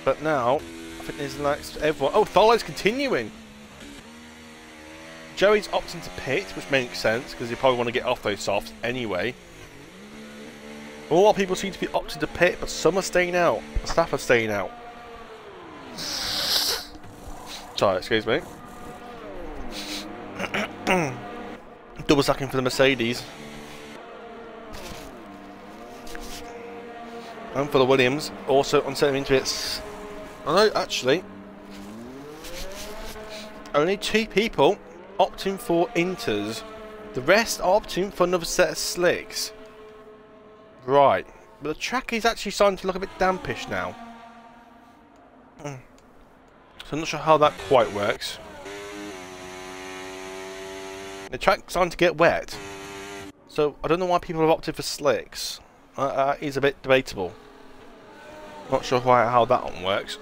But now, I think there's like everyone. Oh, Tholo's continuing. Joey's opting to pit, which makes sense because you probably want to get off those softs anyway. A lot of people seem to be opting to pit, but some are staying out. The staff are staying out. Sorry, excuse me. Double stacking for the Mercedes. And for the Williams, also on setting into its. Oh no, actually, only two people opting for inters. The rest are opting for another set of slicks. Right, but the track is actually starting to look a bit dampish now. Hmm. So I'm not sure how that quite works. The track's starting to get wet. So I don't know why people have opted for slicks. Uh, uh, is a bit debatable. Not sure why how that one works.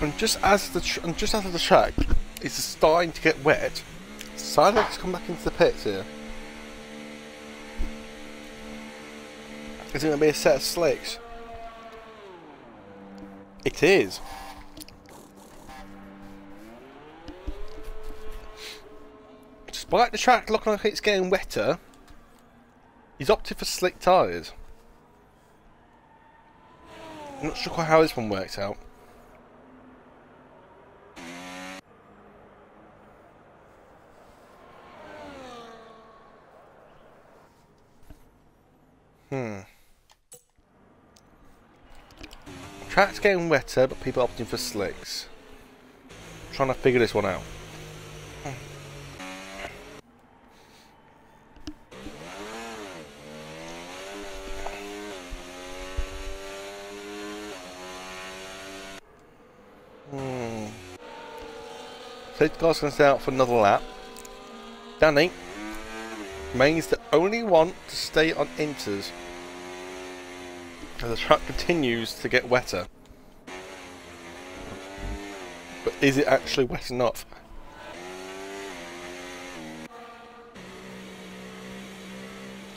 And just as the and just as the track is starting to get wet, Silex come back into the pits here. Is it going to be a set of slicks? It is. Despite the track looking like it's getting wetter, he's opted for slick tyres. Not sure quite how this one works out. Hmm. Track's getting wetter, but people opting for slicks. I'm trying to figure this one out. Hmm. Safety car's going to out for another lap. Danny remains the only one to stay on inters as the track continues to get wetter. But is it actually wet enough?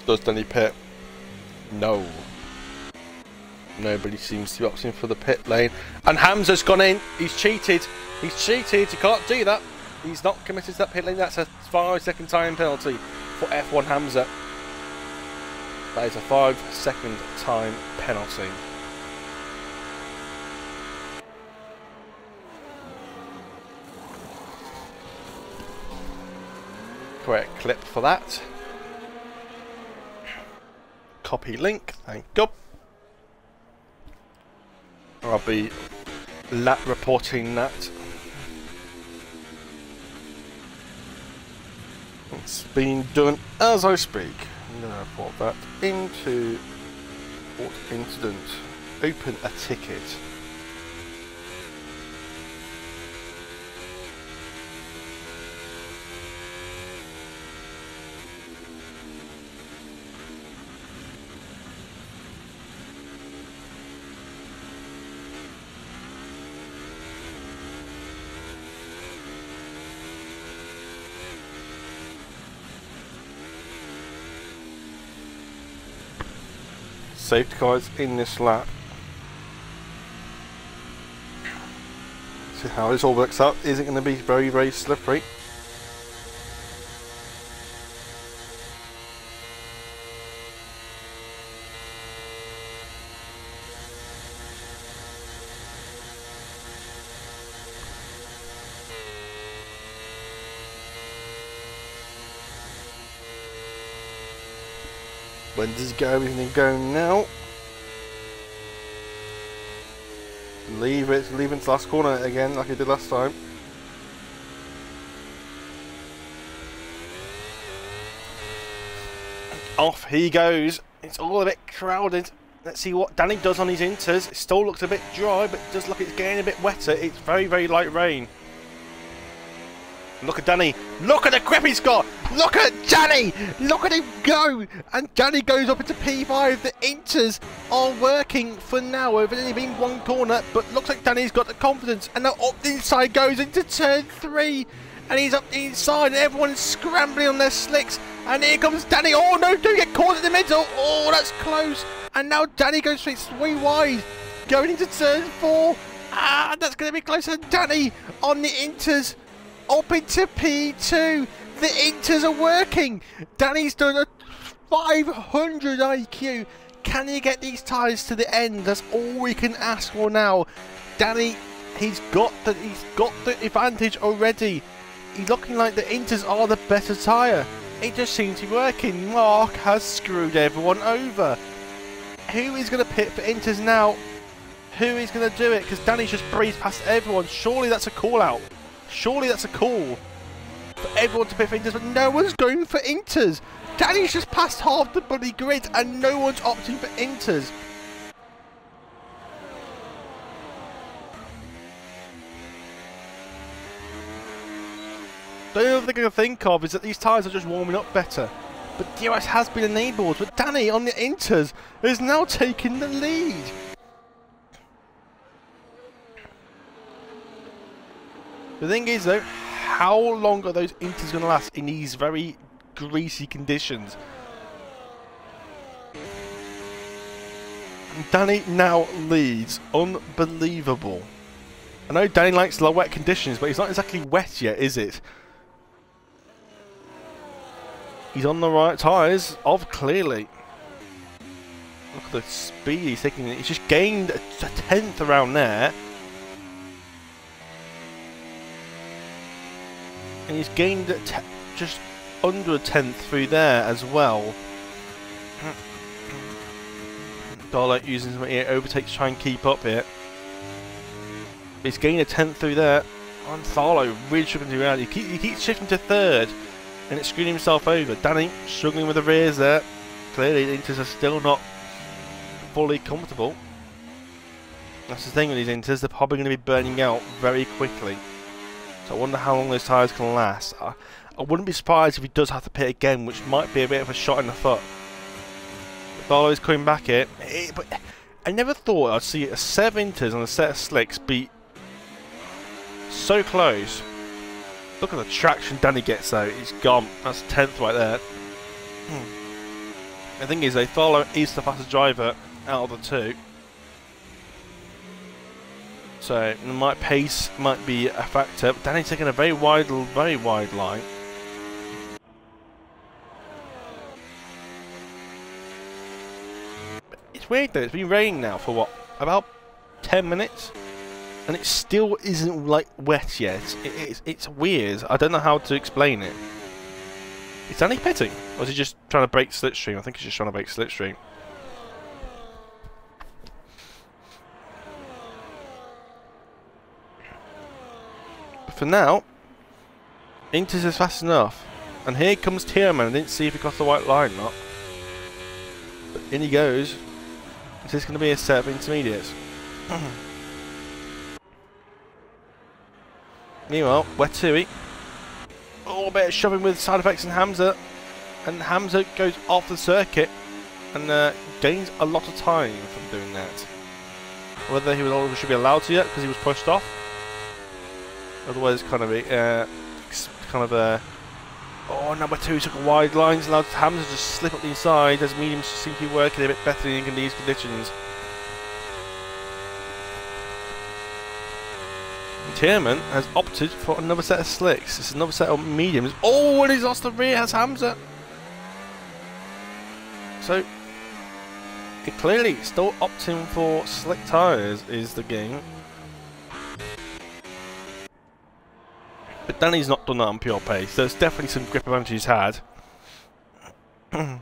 Does Danny pit? No. Nobody seems to be opting for the pit lane. And Hamza's gone in. He's cheated. He's cheated. He can't do that. He's not committed to that pit lane. That's a five second time penalty for F1 Hamza. That is a five second time penalty. Correct clip for that. Copy link, thank God. I'll be lap reporting that. It's being done as I speak. I'm going to report that into what incident. Open a ticket. Safety cars in this lap. See how this all works out. Is it going to be very, very slippery? When does it go? Everything go now? Leave it, leave it into last corner again like I did last time. Off he goes. It's all a bit crowded. Let's see what Danny does on his inters. It still looks a bit dry, but does look it's getting a bit wetter. It's very, very light rain. Look at Danny. Look at the grip he's got. Look at Danny. Look at him go. And Danny goes up into P5. The inters are working for now. Over only been one corner, but looks like Danny's got the confidence. And now up the inside goes into turn three. And he's up the inside, and everyone's scrambling on their slicks. And here comes Danny. Oh no, don't get caught in the middle. Oh, that's close. And now Danny goes straight three wide. going into turn four. Ah, that's going to be closer. than Danny on the Inters up into P2. The Inters are working. Danny's done a 500 IQ. Can he get these tyres to the end? That's all we can ask for now. Danny, he's got the he's got the advantage already. He's looking like the Inters are the better tyre. It just seems to be working. Mark has screwed everyone over. Who is going to pit for Inters now? Who is going to do it? Because Danny's just breezed past everyone. Surely that's a call out. Surely that's a call for everyone to pit for Inters, but no one's going for Inters. Danny's just passed half the bloody grid and no one's opting for Inters. The only thing I can think of is that these tyres are just warming up better. But DRS has been enabled, but Danny on the Inters is now taking the lead. The thing is though, how long are those Inters going to last in these very greasy conditions? Danny now leads. Unbelievable. I know Danny likes low wet conditions, but he's not exactly wet yet, is it? He's on the right tyres, of clearly. Look at the speed he's taking. He's just gained a tenth around there. And he's gained just under a tenth through there as well. Darlight using some overtakes to try and keep up here. He's gained a tenth through there. On Tharlo really struggling to around. He, keep, he keeps shifting to third and it's screwing himself over. Danny struggling with the rears there. Clearly, the Inters are still not fully comfortable. That's the thing with these Inters, they're probably going to be burning out very quickly. So I wonder how long those tyres can last. I, I wouldn't be surprised if he does have to pit again, which might be a bit of a shot in the foot. Barlow is coming back here. It, eh, but I never thought I'd see a set of Inters on a set of slicks be so close Look at the traction Danny gets though. He's gone. That's 10th right there. Hmm. The thing is, they follow is the fastest driver out of the two. So, uh, might pace might be a factor. Danny's taking a very wide, very wide line. It's weird though. It's been raining now for what? About 10 minutes? and it still isn't like wet yet. It, it's, it's weird. I don't know how to explain it. Is Danny pitting? Or is he just trying to break slipstream? I think he's just trying to break slipstream. For now, Inters is fast enough. And here comes Tierman. I didn't see if he crossed the white line or not. But in he goes. This is going to be a set of intermediates. Meanwhile, Wetui. Oh, a bit of shoving with side effects and Hamza. And Hamza goes off the circuit and uh, gains a lot of time from doing that. Whether he was should be allowed to yet because he was pushed off. Otherwise, kind of a, uh, kind of a. Oh, number two took a wide lines, allowed Hamza to just slip up the inside as mediums seem to be working a bit better in these conditions. Tierman has opted for another set of slicks. It's another set of mediums. Oh, and he's lost the rear, has Hamza. So, clearly still opting for slick tyres is the game. But Danny's not done that on pure pace. So there's definitely some grip advantage he's had. I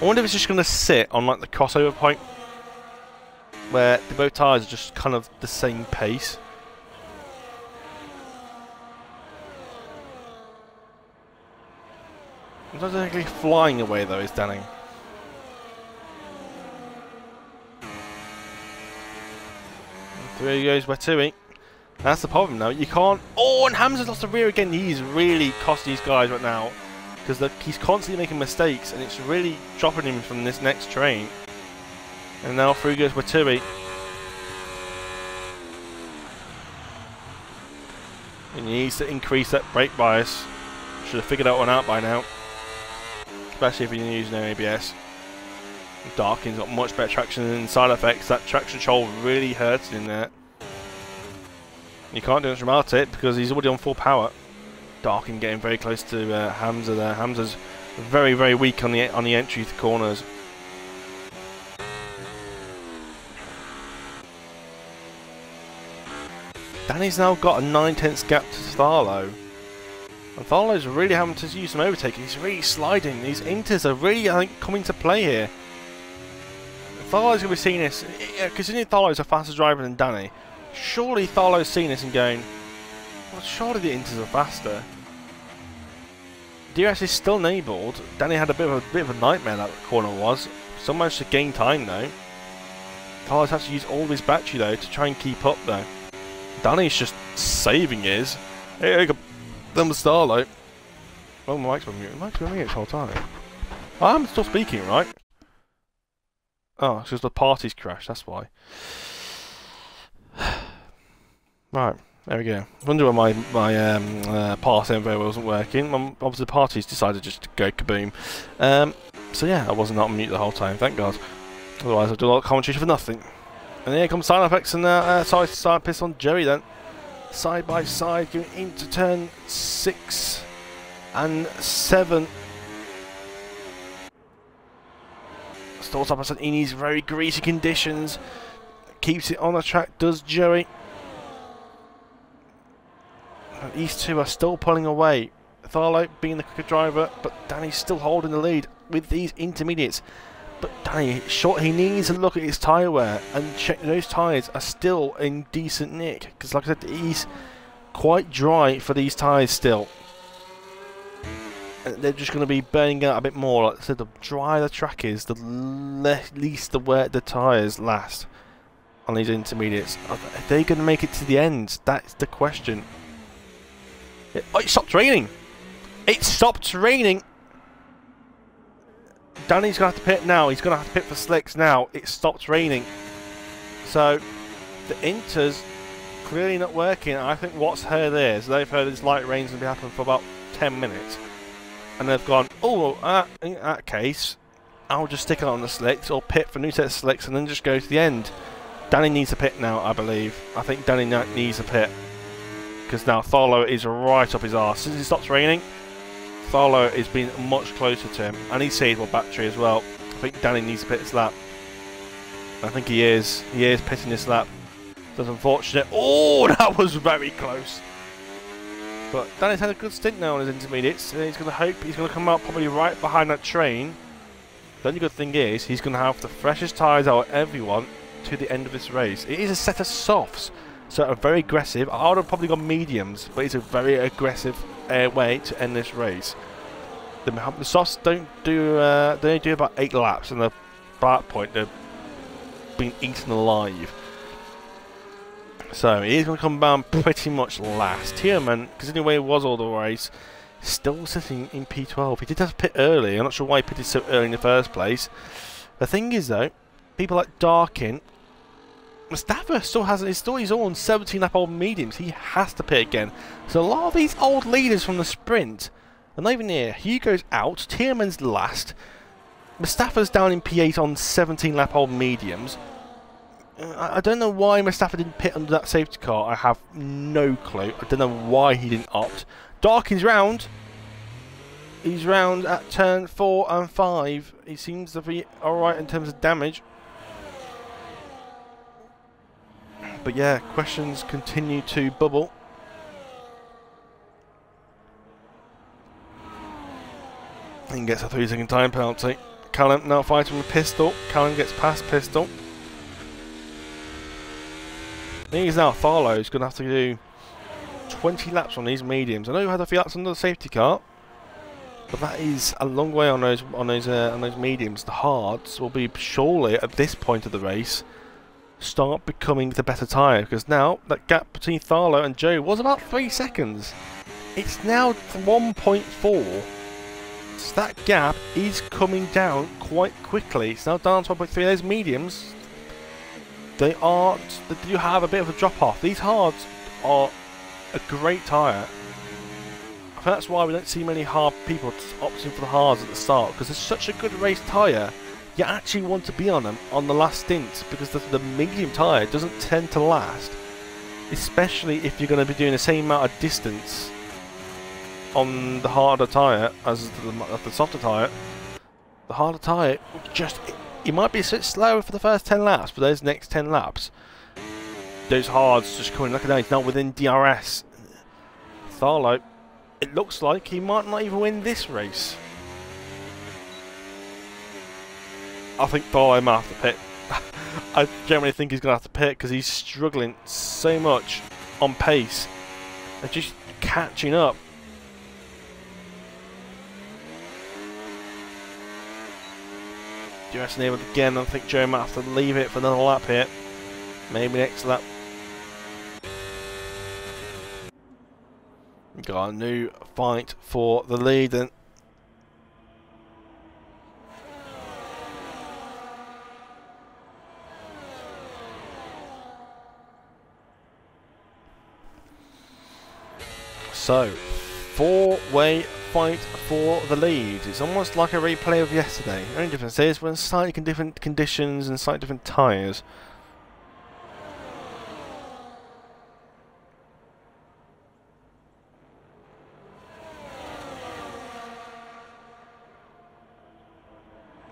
wonder if it's just going to sit on like the crossover point where the both tyres are just kind of the same pace. He's not exactly flying away though, is Danny. There he goes, Wetui. That's the problem now. You can't... Oh, and Hamza's lost the rear again. He's really costing these guys right now. Because he's constantly making mistakes, and it's really dropping him from this next train. And now through goes. And he needs to increase that brake bias. Should have figured that one out by now. Especially if you're using an ABS. Darkin's got much better traction than side effects. That traction control really hurts in there. You can't do much about it because he's already on full power. Darkin getting very close to uh, Hamza there. Hamza's very, very weak on the on the entry to corners. Danny's now got a 9 tenths gap to Tharlo. And Tharlo's really having to use some overtaking. He's really sliding. These inters are really, I think, coming to play here. Tharlo's going to be seeing this. Because Considering Tharlo's a faster driver than Danny, surely Tharlo's seen this and going, well, surely the inters are faster. DRS is still enabled. Danny had a bit of a bit of a nightmare that corner was. Still managed to gain time though. Tharlo's has to use all his battery though to try and keep up though. Danny's just saving his. Hey, hey, them Starlight. Oh, my mic's been muted. My Mic's been muted this whole time. I'm still speaking, right? Oh, it's because the party's crashed, that's why. right, there we go. Wonder why my, my um, uh, pass info wasn't working. Um, obviously the party's decided just to go kaboom. Um, so yeah, I wasn't on mute the whole time, thank God. Otherwise I'd do a lot of commentary for nothing. And here comes Silent Effects and uh, uh, side side piss on Jerry then. Side by side going into turn six and seven. Starts up in these very greasy conditions. Keeps it on the track, does Joey. And these two are still pulling away. Tharlow being the quicker driver, but Danny's still holding the lead with these intermediates. But Danny, short, he needs to look at his tyre wear and check those tyres are still in decent nick. Because like I said, he's quite dry for these tyres still. And they're just going to be burning out a bit more. Like I said, the drier the track is, the least the wear the tyres last on these intermediates. Are they going to make it to the end? That's the question. It, oh, it stopped raining! It stopped raining! Danny's going to have to pit now. He's going to have to pit for slicks now. It stopped raining. So, the Inter's clearly not working. I think what's heard is they've heard this light rain's going to be happening for about 10 minutes. And they've gone, oh, uh, in that case, I'll just stick it on the slicks or pit for new set of slicks and then just go to the end. Danny needs a pit now, I believe. I think Danny needs a pit. Because now Tharlo is right up his arse. Since it stops raining, Tharlo is being much closer to him, and he's more battery as well. I think Danny needs a pit this lap. I think he is. He is pitting this lap. That's unfortunate. Oh, that was very close. But Danny's had a good stint now on his intermediates. And he's going to hope he's going to come out probably right behind that train. The only good thing is he's going to have the freshest tyres out of everyone to the end of this race. It is a set of softs, so a very aggressive. I would have probably gone mediums, but it's a very aggressive uh, way to end this race. The, the softs don't do uh, they only do about eight laps, and the that point they're being eaten alive. So he's going to come down pretty much last. Tierman, because anyway it was all the race, still sitting in P12. He did have to pit early. I'm not sure why he pitted so early in the first place. The thing is though, people like Darkin, Mustafa still has he's still his own 17 lap old mediums. He has to pit again. So a lot of these old leaders from the sprint are not even here. Hugo's out. Tierman's last. Mustafa's down in P8 on 17 lap old mediums. Uh, I don't know why Mustafa didn't pit under that safety car. I have no clue. I don't know why he didn't opt. Darkin's round. He's round at turn 4 and 5. He seems to be alright in terms of damage. But yeah, questions continue to bubble. And gets a three second time penalty. Callum now fighting with Pistol. Callum gets past Pistol. I think he's now Tharlo He's going to have to do 20 laps on these mediums. I know he had a few laps under the safety car, but that is a long way on those on those uh, on those mediums. The hards will be surely at this point of the race start becoming the better tyre because now that gap between Tharlo and Joe was about 3 seconds. It's now 1.4. So that gap is coming down quite quickly. It's now down to 1.3. Those mediums, they are, they do have a bit of a drop off. These hards are a great tyre. That's why we don't see many hard people opting for the hards at the start because it's such a good race tyre you actually want to be on them on the last stint because the, the medium tyre doesn't tend to last, especially if you're going to be doing the same amount of distance on the harder tyre as the, the softer tyre. The harder tyre just it might be a bit slower for the first 10 laps, but those next 10 laps, those hards just coming. Look at that, he's not within DRS. Tharlo, it looks like he might not even win this race. I think Tharlo might have to pit. I generally think he's going to have to pit because he's struggling so much on pace. They're just catching up. Just enabled again. I think Joe might have to leave it for another lap here. Maybe next lap. Got a new fight for the lead and So, four-way fight for the lead. It's almost like a replay of yesterday. The only difference is we're in slightly different conditions and slightly different tyres.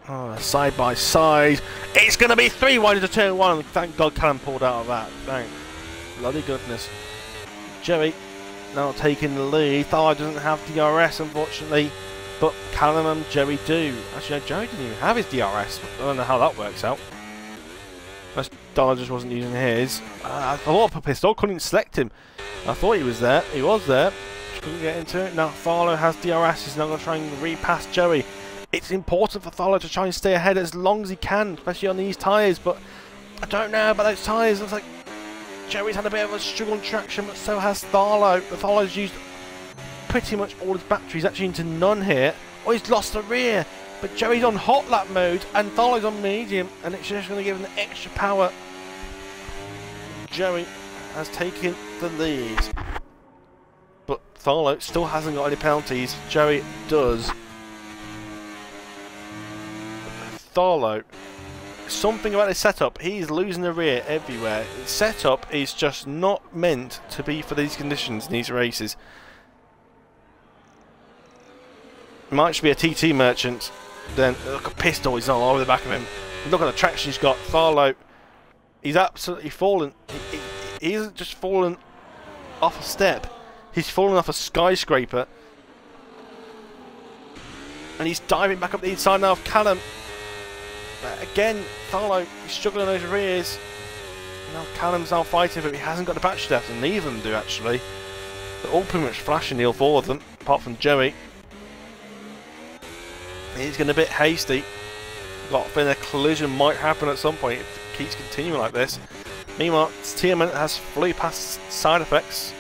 Oh, side by side. It's going to be three wide into turn one. Thank God Callum pulled out of that. Thank bloody goodness. Jerry now taking the lead. Thar doesn't have DRS, unfortunately, but Callum and Joey do. Actually, no, Joey didn't even have his DRS. I don't know how that works out. Unless Thar just wasn't using his. Uh, I thought a pistol couldn't select him. I thought he was there. He was there. Just couldn't get into it. Now Tharlo has DRS. He's now going to try and repass Joey. It's important for Tharlo to try and stay ahead as long as he can, especially on these tyres, but I don't know about those tyres. It's like Joey's had a bit of a struggle on traction, but so has Tharlo. Tharlo's used pretty much all his batteries, actually into none here. Oh, he's lost the rear. But Joey's on hot lap mode, and Tharlo's on medium, and it's just going to give him the extra power. Joey has taken the lead. But Tharlo still hasn't got any penalties. Joey does. Tharlo something about his setup. He's losing the rear everywhere. His setup is just not meant to be for these conditions in these races. Might be a TT merchant. Then look at pistol. He's all over the back of him. Look at the traction he's got. Tharlo. He's absolutely fallen. He, he, he isn't just fallen off a step. He's fallen off a skyscraper. And he's diving back up the inside now of Callum. But again, Tharlo is struggling those rears. Now Callum's now fighting, but he hasn't got the battery depth, and neither of them do actually. They're all pretty much flashing the all of them, apart from Joey. He's getting a bit hasty. Got a collision might happen at some point if it keeps continuing like this. Meanwhile, Tierman has flew past side effects.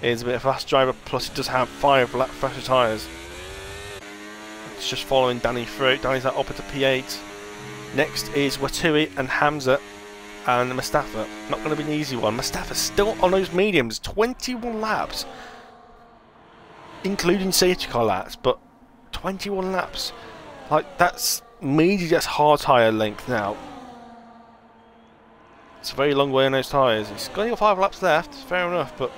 He's a bit of a fast driver, plus he does have five fresher tyres. It's just following Danny through. Danny's up into P8. Next is Watui and Hamza and Mustafa. Not going to be an easy one. Mustafa's still on those mediums. 21 laps. Including safety car laps, but 21 laps. Like, that's medium, that's hard tyre length now. It's a very long way on those tyres. He's got five laps left, fair enough, but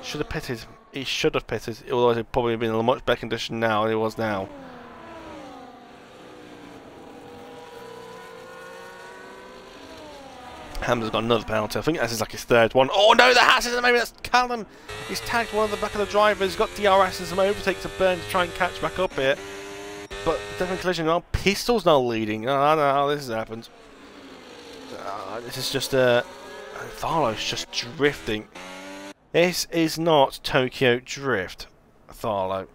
should have pitted. He should have pitted, otherwise he'd probably been in a much better condition now than he was now. Hamza's got another penalty. I think this is like his third one. Oh no, the Haas is maybe that's Callum. He's tagged one of the back of the drivers. Got DRS and some overtake to burn to try and catch back up here. But definitely collision now. Pistol's now leading. Oh, I don't know how this has happened. Uh, this is just a. Uh, Tharlo's just drifting. This is not Tokyo Drift, Tharlo.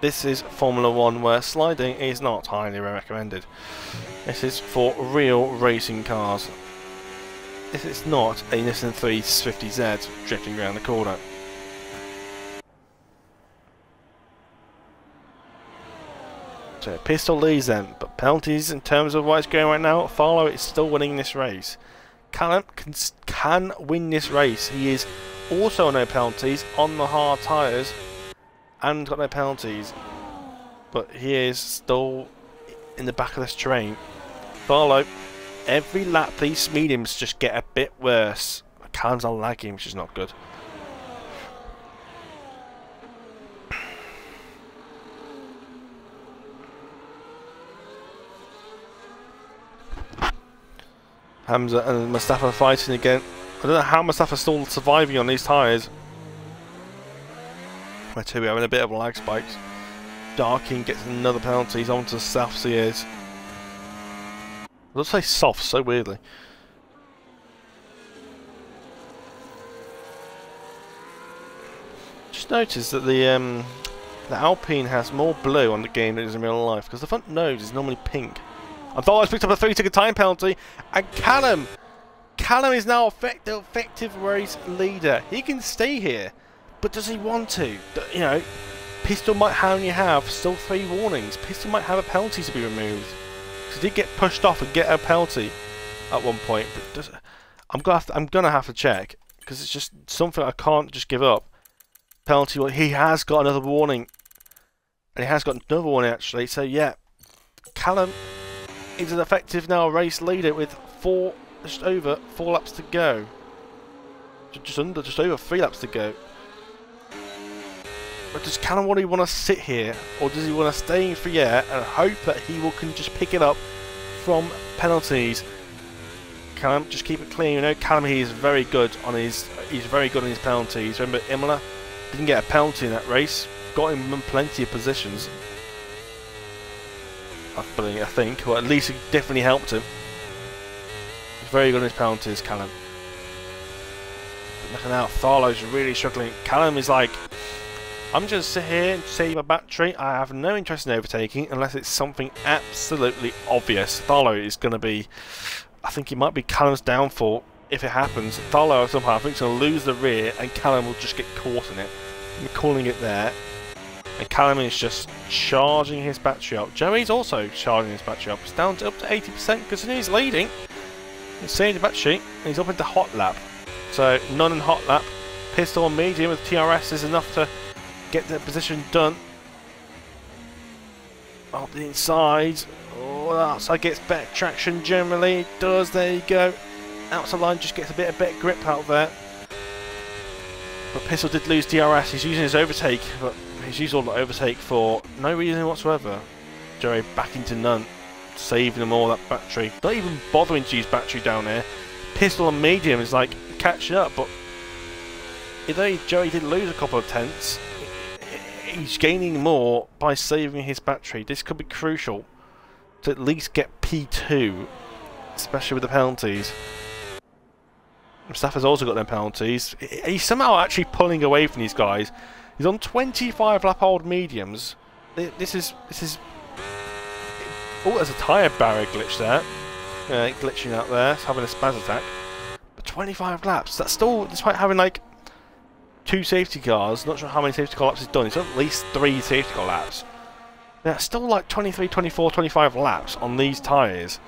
This is Formula 1 where sliding is not highly recommended. This is for real racing cars if it's not a Nissan 350Z drifting around the corner. So pistol leads then, but penalties in terms of what it's going right now, Farlow is still winning this race. Callum can, can win this race. He is also no penalties on the hard tyres and got no penalties. But he is still in the back of this train. Barlow, every lap these mediums just get a bit worse. Cars are lagging, which is not good. Hamza and Mustafa fighting again. I don't know how Mustafa's still surviving on these tyres. Where two having a bit of a lag spikes. Darkin gets another penalty. He's on to South Sears. Let's say soft so weirdly. Just notice that the um, the Alpine has more blue on the game than it is in real life because the front nose is normally pink. I thought I picked up a three second time penalty and Callum Callum is now effective, effective race leader. He can stay here, but does he want to? You know, Pistol might only have still three warnings. Pistol might have a penalty to be removed. He did get pushed off and get a penalty at one point. But does, I'm gonna have to, I'm gonna have to check because it's just something I can't just give up. Penalty. Well, he has got another warning, and he has got another warning actually. So yeah, Callum is an effective now race leader with four just over four laps to go. Just under, just over three laps to go. But does Callum want to sit here, or does he want to stay in free and hope that he will can just pick it up from penalties? Callum, just keep it clean. You know, Callum he is very good on his he's very good on his penalties. Remember, Imola didn't get a penalty in that race, got him in plenty of positions. I think, or at least it definitely helped him. He's very good on his penalties, Callum. But looking out, Tharlow's really struggling. Callum is like, I'm just sit here and save my battery. I have no interest in overtaking unless it's something absolutely obvious. Tharlow is going to be, I think it might be Callum's downfall if it happens. Tharlow somehow I think is going to lose the rear and Callum will just get caught in it. I'm calling it there. And Callum is just charging his battery up. Joey's also charging his battery up. It's down to up to 80% because he's leading. He's saved the battery and he's up into hot lap. So none in hot lap. Pistol medium with DRS is enough to get the position done. Up the inside. Oh, outside gets better traction generally. Does, there you go. Outside line just gets a bit of better grip out there. But Pistol did lose DRS. He's using his overtake, but he's used all the overtake for no reason whatsoever. Joey back into none, saving them all that battery. Not even bothering to use battery down there. Pistol and medium is like catching up, but although Joey did lose a couple of tenths, he's gaining more by saving his battery. This could be crucial to at least get P2, especially with the penalties. Mustafa's also got them penalties. He's somehow actually pulling away from these guys. He's on 25 lap old mediums. This is this is. Oh, there's a tyre barrier glitch there. Uh, glitching out there, it's having a spaz attack. But 25 laps. That's still, despite having like two safety cars. Not sure how many safety car laps he's done. He's done at least three safety car laps. Yeah, still like 23, 24, 25 laps on these tyres.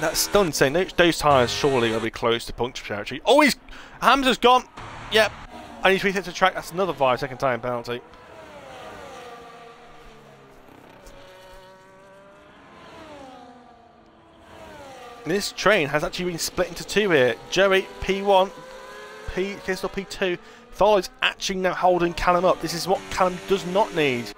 That's insane. Those, those tyres surely going to be close to puncture territory. Oh, he's... Hamza's gone. Yep. Need to reset the track. That's another five second time penalty. This train has actually been split into two here. Joey P1 P, Pistol P2. Tharlow's actually now holding Callum up. This is what Callum does not need.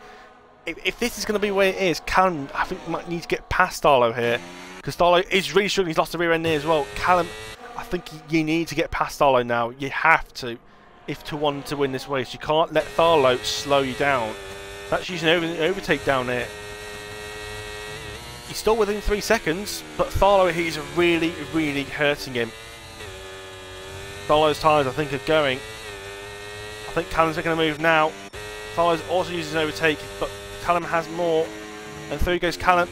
If, if this is going to be where it is, Callum, I think, might need to get past Tharlow here. Because Tharlow is really struggling. He's lost the rear end there as well. Callum, I think you need to get past Tharlow now. You have to, if to want to win this race. You can't let Tharlow slow you down. That's using over, overtake down there. He's still within three seconds, but Tharlow, he's really, really hurting him. Tharlow's tyres, I think, are going. I think Callum's making a move now. Tharlow's also using overtake, but Callum has more. And through goes Callum.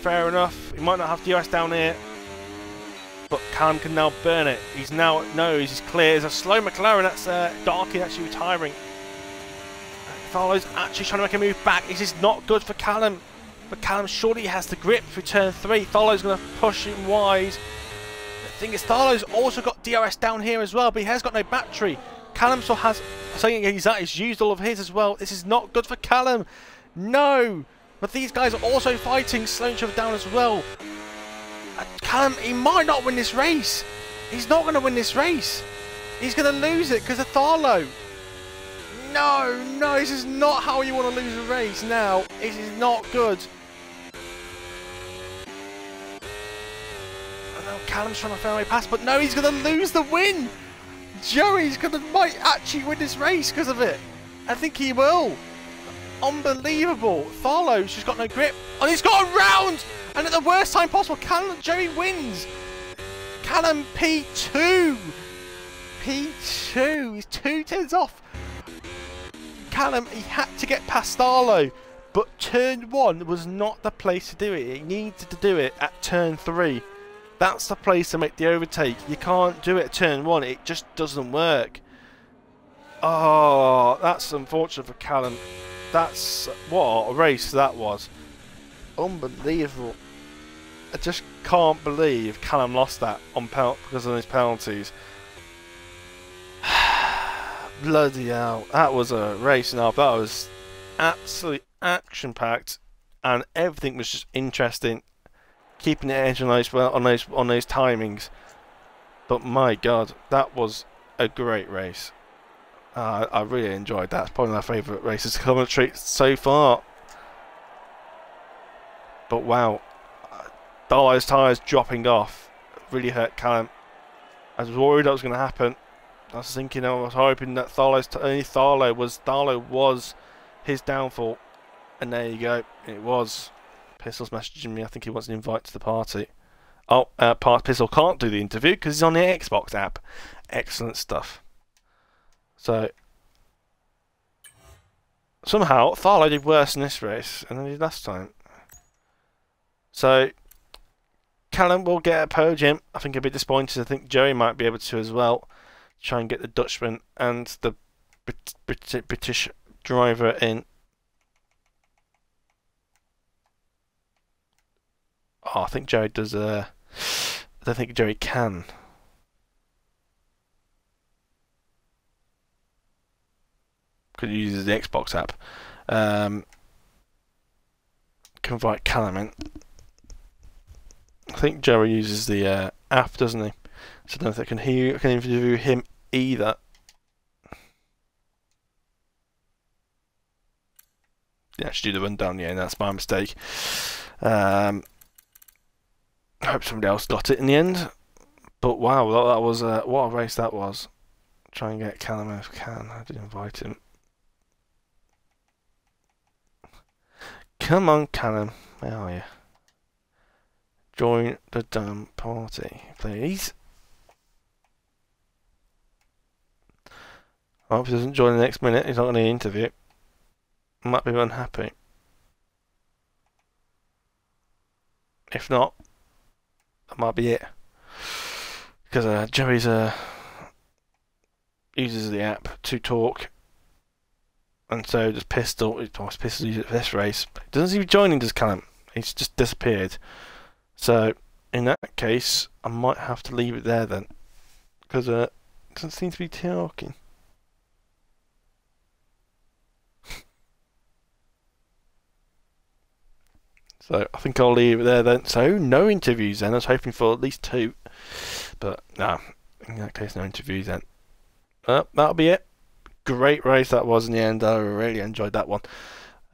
Fair enough. He might not have DRS down here. But Callum can now burn it. He's now knows he's clear. There's a slow McLaren. That's uh, Darky actually retiring. Tharlow's actually trying to make a move back. This is not good for Callum. But Callum surely has the grip for turn three. Tharlow's going to push him wide thing is, Tharlow's also got DRS down here as well, but he has got no battery. Callum still has, saying he's, he's used all of his as well. This is not good for Callum. No! But these guys are also fighting, other down as well. Uh, Callum, he might not win this race. He's not going to win this race. He's going to lose it because of Tharlo. No, no, this is not how you want to lose a race now. This is not good. Oh, Callum's trying to find a way past, but no, he's going to lose the win. Joey's going to might actually win this race because of it. I think he will. Unbelievable. Tharlo's just got no grip. And he's got a round! And at the worst time possible, Callum Joey wins. Callum P2. P2. He's two turns off. Callum, he had to get past Tharlo. But turn one was not the place to do it. He needed to do it at turn three. That's the place to make the overtake. You can't do it turn one. It just doesn't work. Oh, that's unfortunate for Callum. That's what a race that was. Unbelievable. I just can't believe Callum lost that on because of his penalties. Bloody hell. That was a race now. That was absolutely action packed and everything was just interesting. Keeping the edge on those on those on those timings. But my god, that was a great race. Uh, I really enjoyed that. It's probably my favourite races commentary so far. But wow, Tharlo's tyres dropping off really hurt Callum. I was worried that was going to happen. I was thinking, I was hoping that Tharlo's only Tharlo was Tharlo was his downfall, and there you go. It was. Pistol's messaging me. I think he wants an invite to the party. Oh, uh, Pistol can't do the interview because he's on the Xbox app. Excellent stuff. So somehow Tharlo did worse in this race than he did last time. So Callum will get a podium. I think a bit disappointed. I think Joey might be able to as well. Try and get the Dutchman and the Brit British driver in. Oh, I think Joey does. Uh, I don't think Joey can. Could use the Xbox app. Um, invite Callum. I think Jerry uses the uh, app, doesn't he? So I don't think I can hear I can interview him either. Yeah, I should do the rundown, yeah, that's my mistake. Um, I hope somebody else got it in the end. But wow, that, that was uh, what a race that was. Try and get Callum if can. I did invite him. Come on, Callum. Where are you? Join the damn party, please. I hope he doesn't join the next minute. He's not going to interview. Might be unhappy. If not, that might be it. Because uh, Joey's uh, uses the app to talk and so does Pistol. Oh, Pistol used it for this race. Doesn't seem to be joining, does Callum? He's just disappeared. So, in that case, I might have to leave it there then. Because uh, doesn't seem to be talking. So, I think I'll leave it there then. So, no interviews then. I was hoping for at least two. But, no. In that case, no interviews then. That'll be it great race that was in the end. I really enjoyed that one.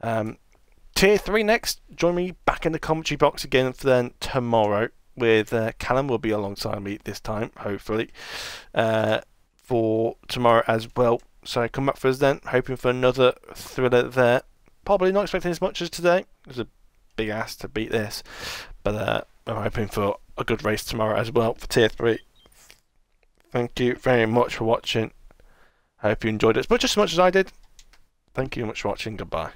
Um, tier 3 next. Join me back in the commentary box again for then tomorrow with uh, Callum will be alongside me this time, hopefully, uh, for tomorrow as well. So come back for us then, hoping for another thriller there. Probably not expecting as much as today. It was a big ass to beat this, but uh, I'm hoping for a good race tomorrow as well for tier 3. Thank you very much for watching. I hope you enjoyed it as much as much as I did. Thank you very much for watching. Goodbye.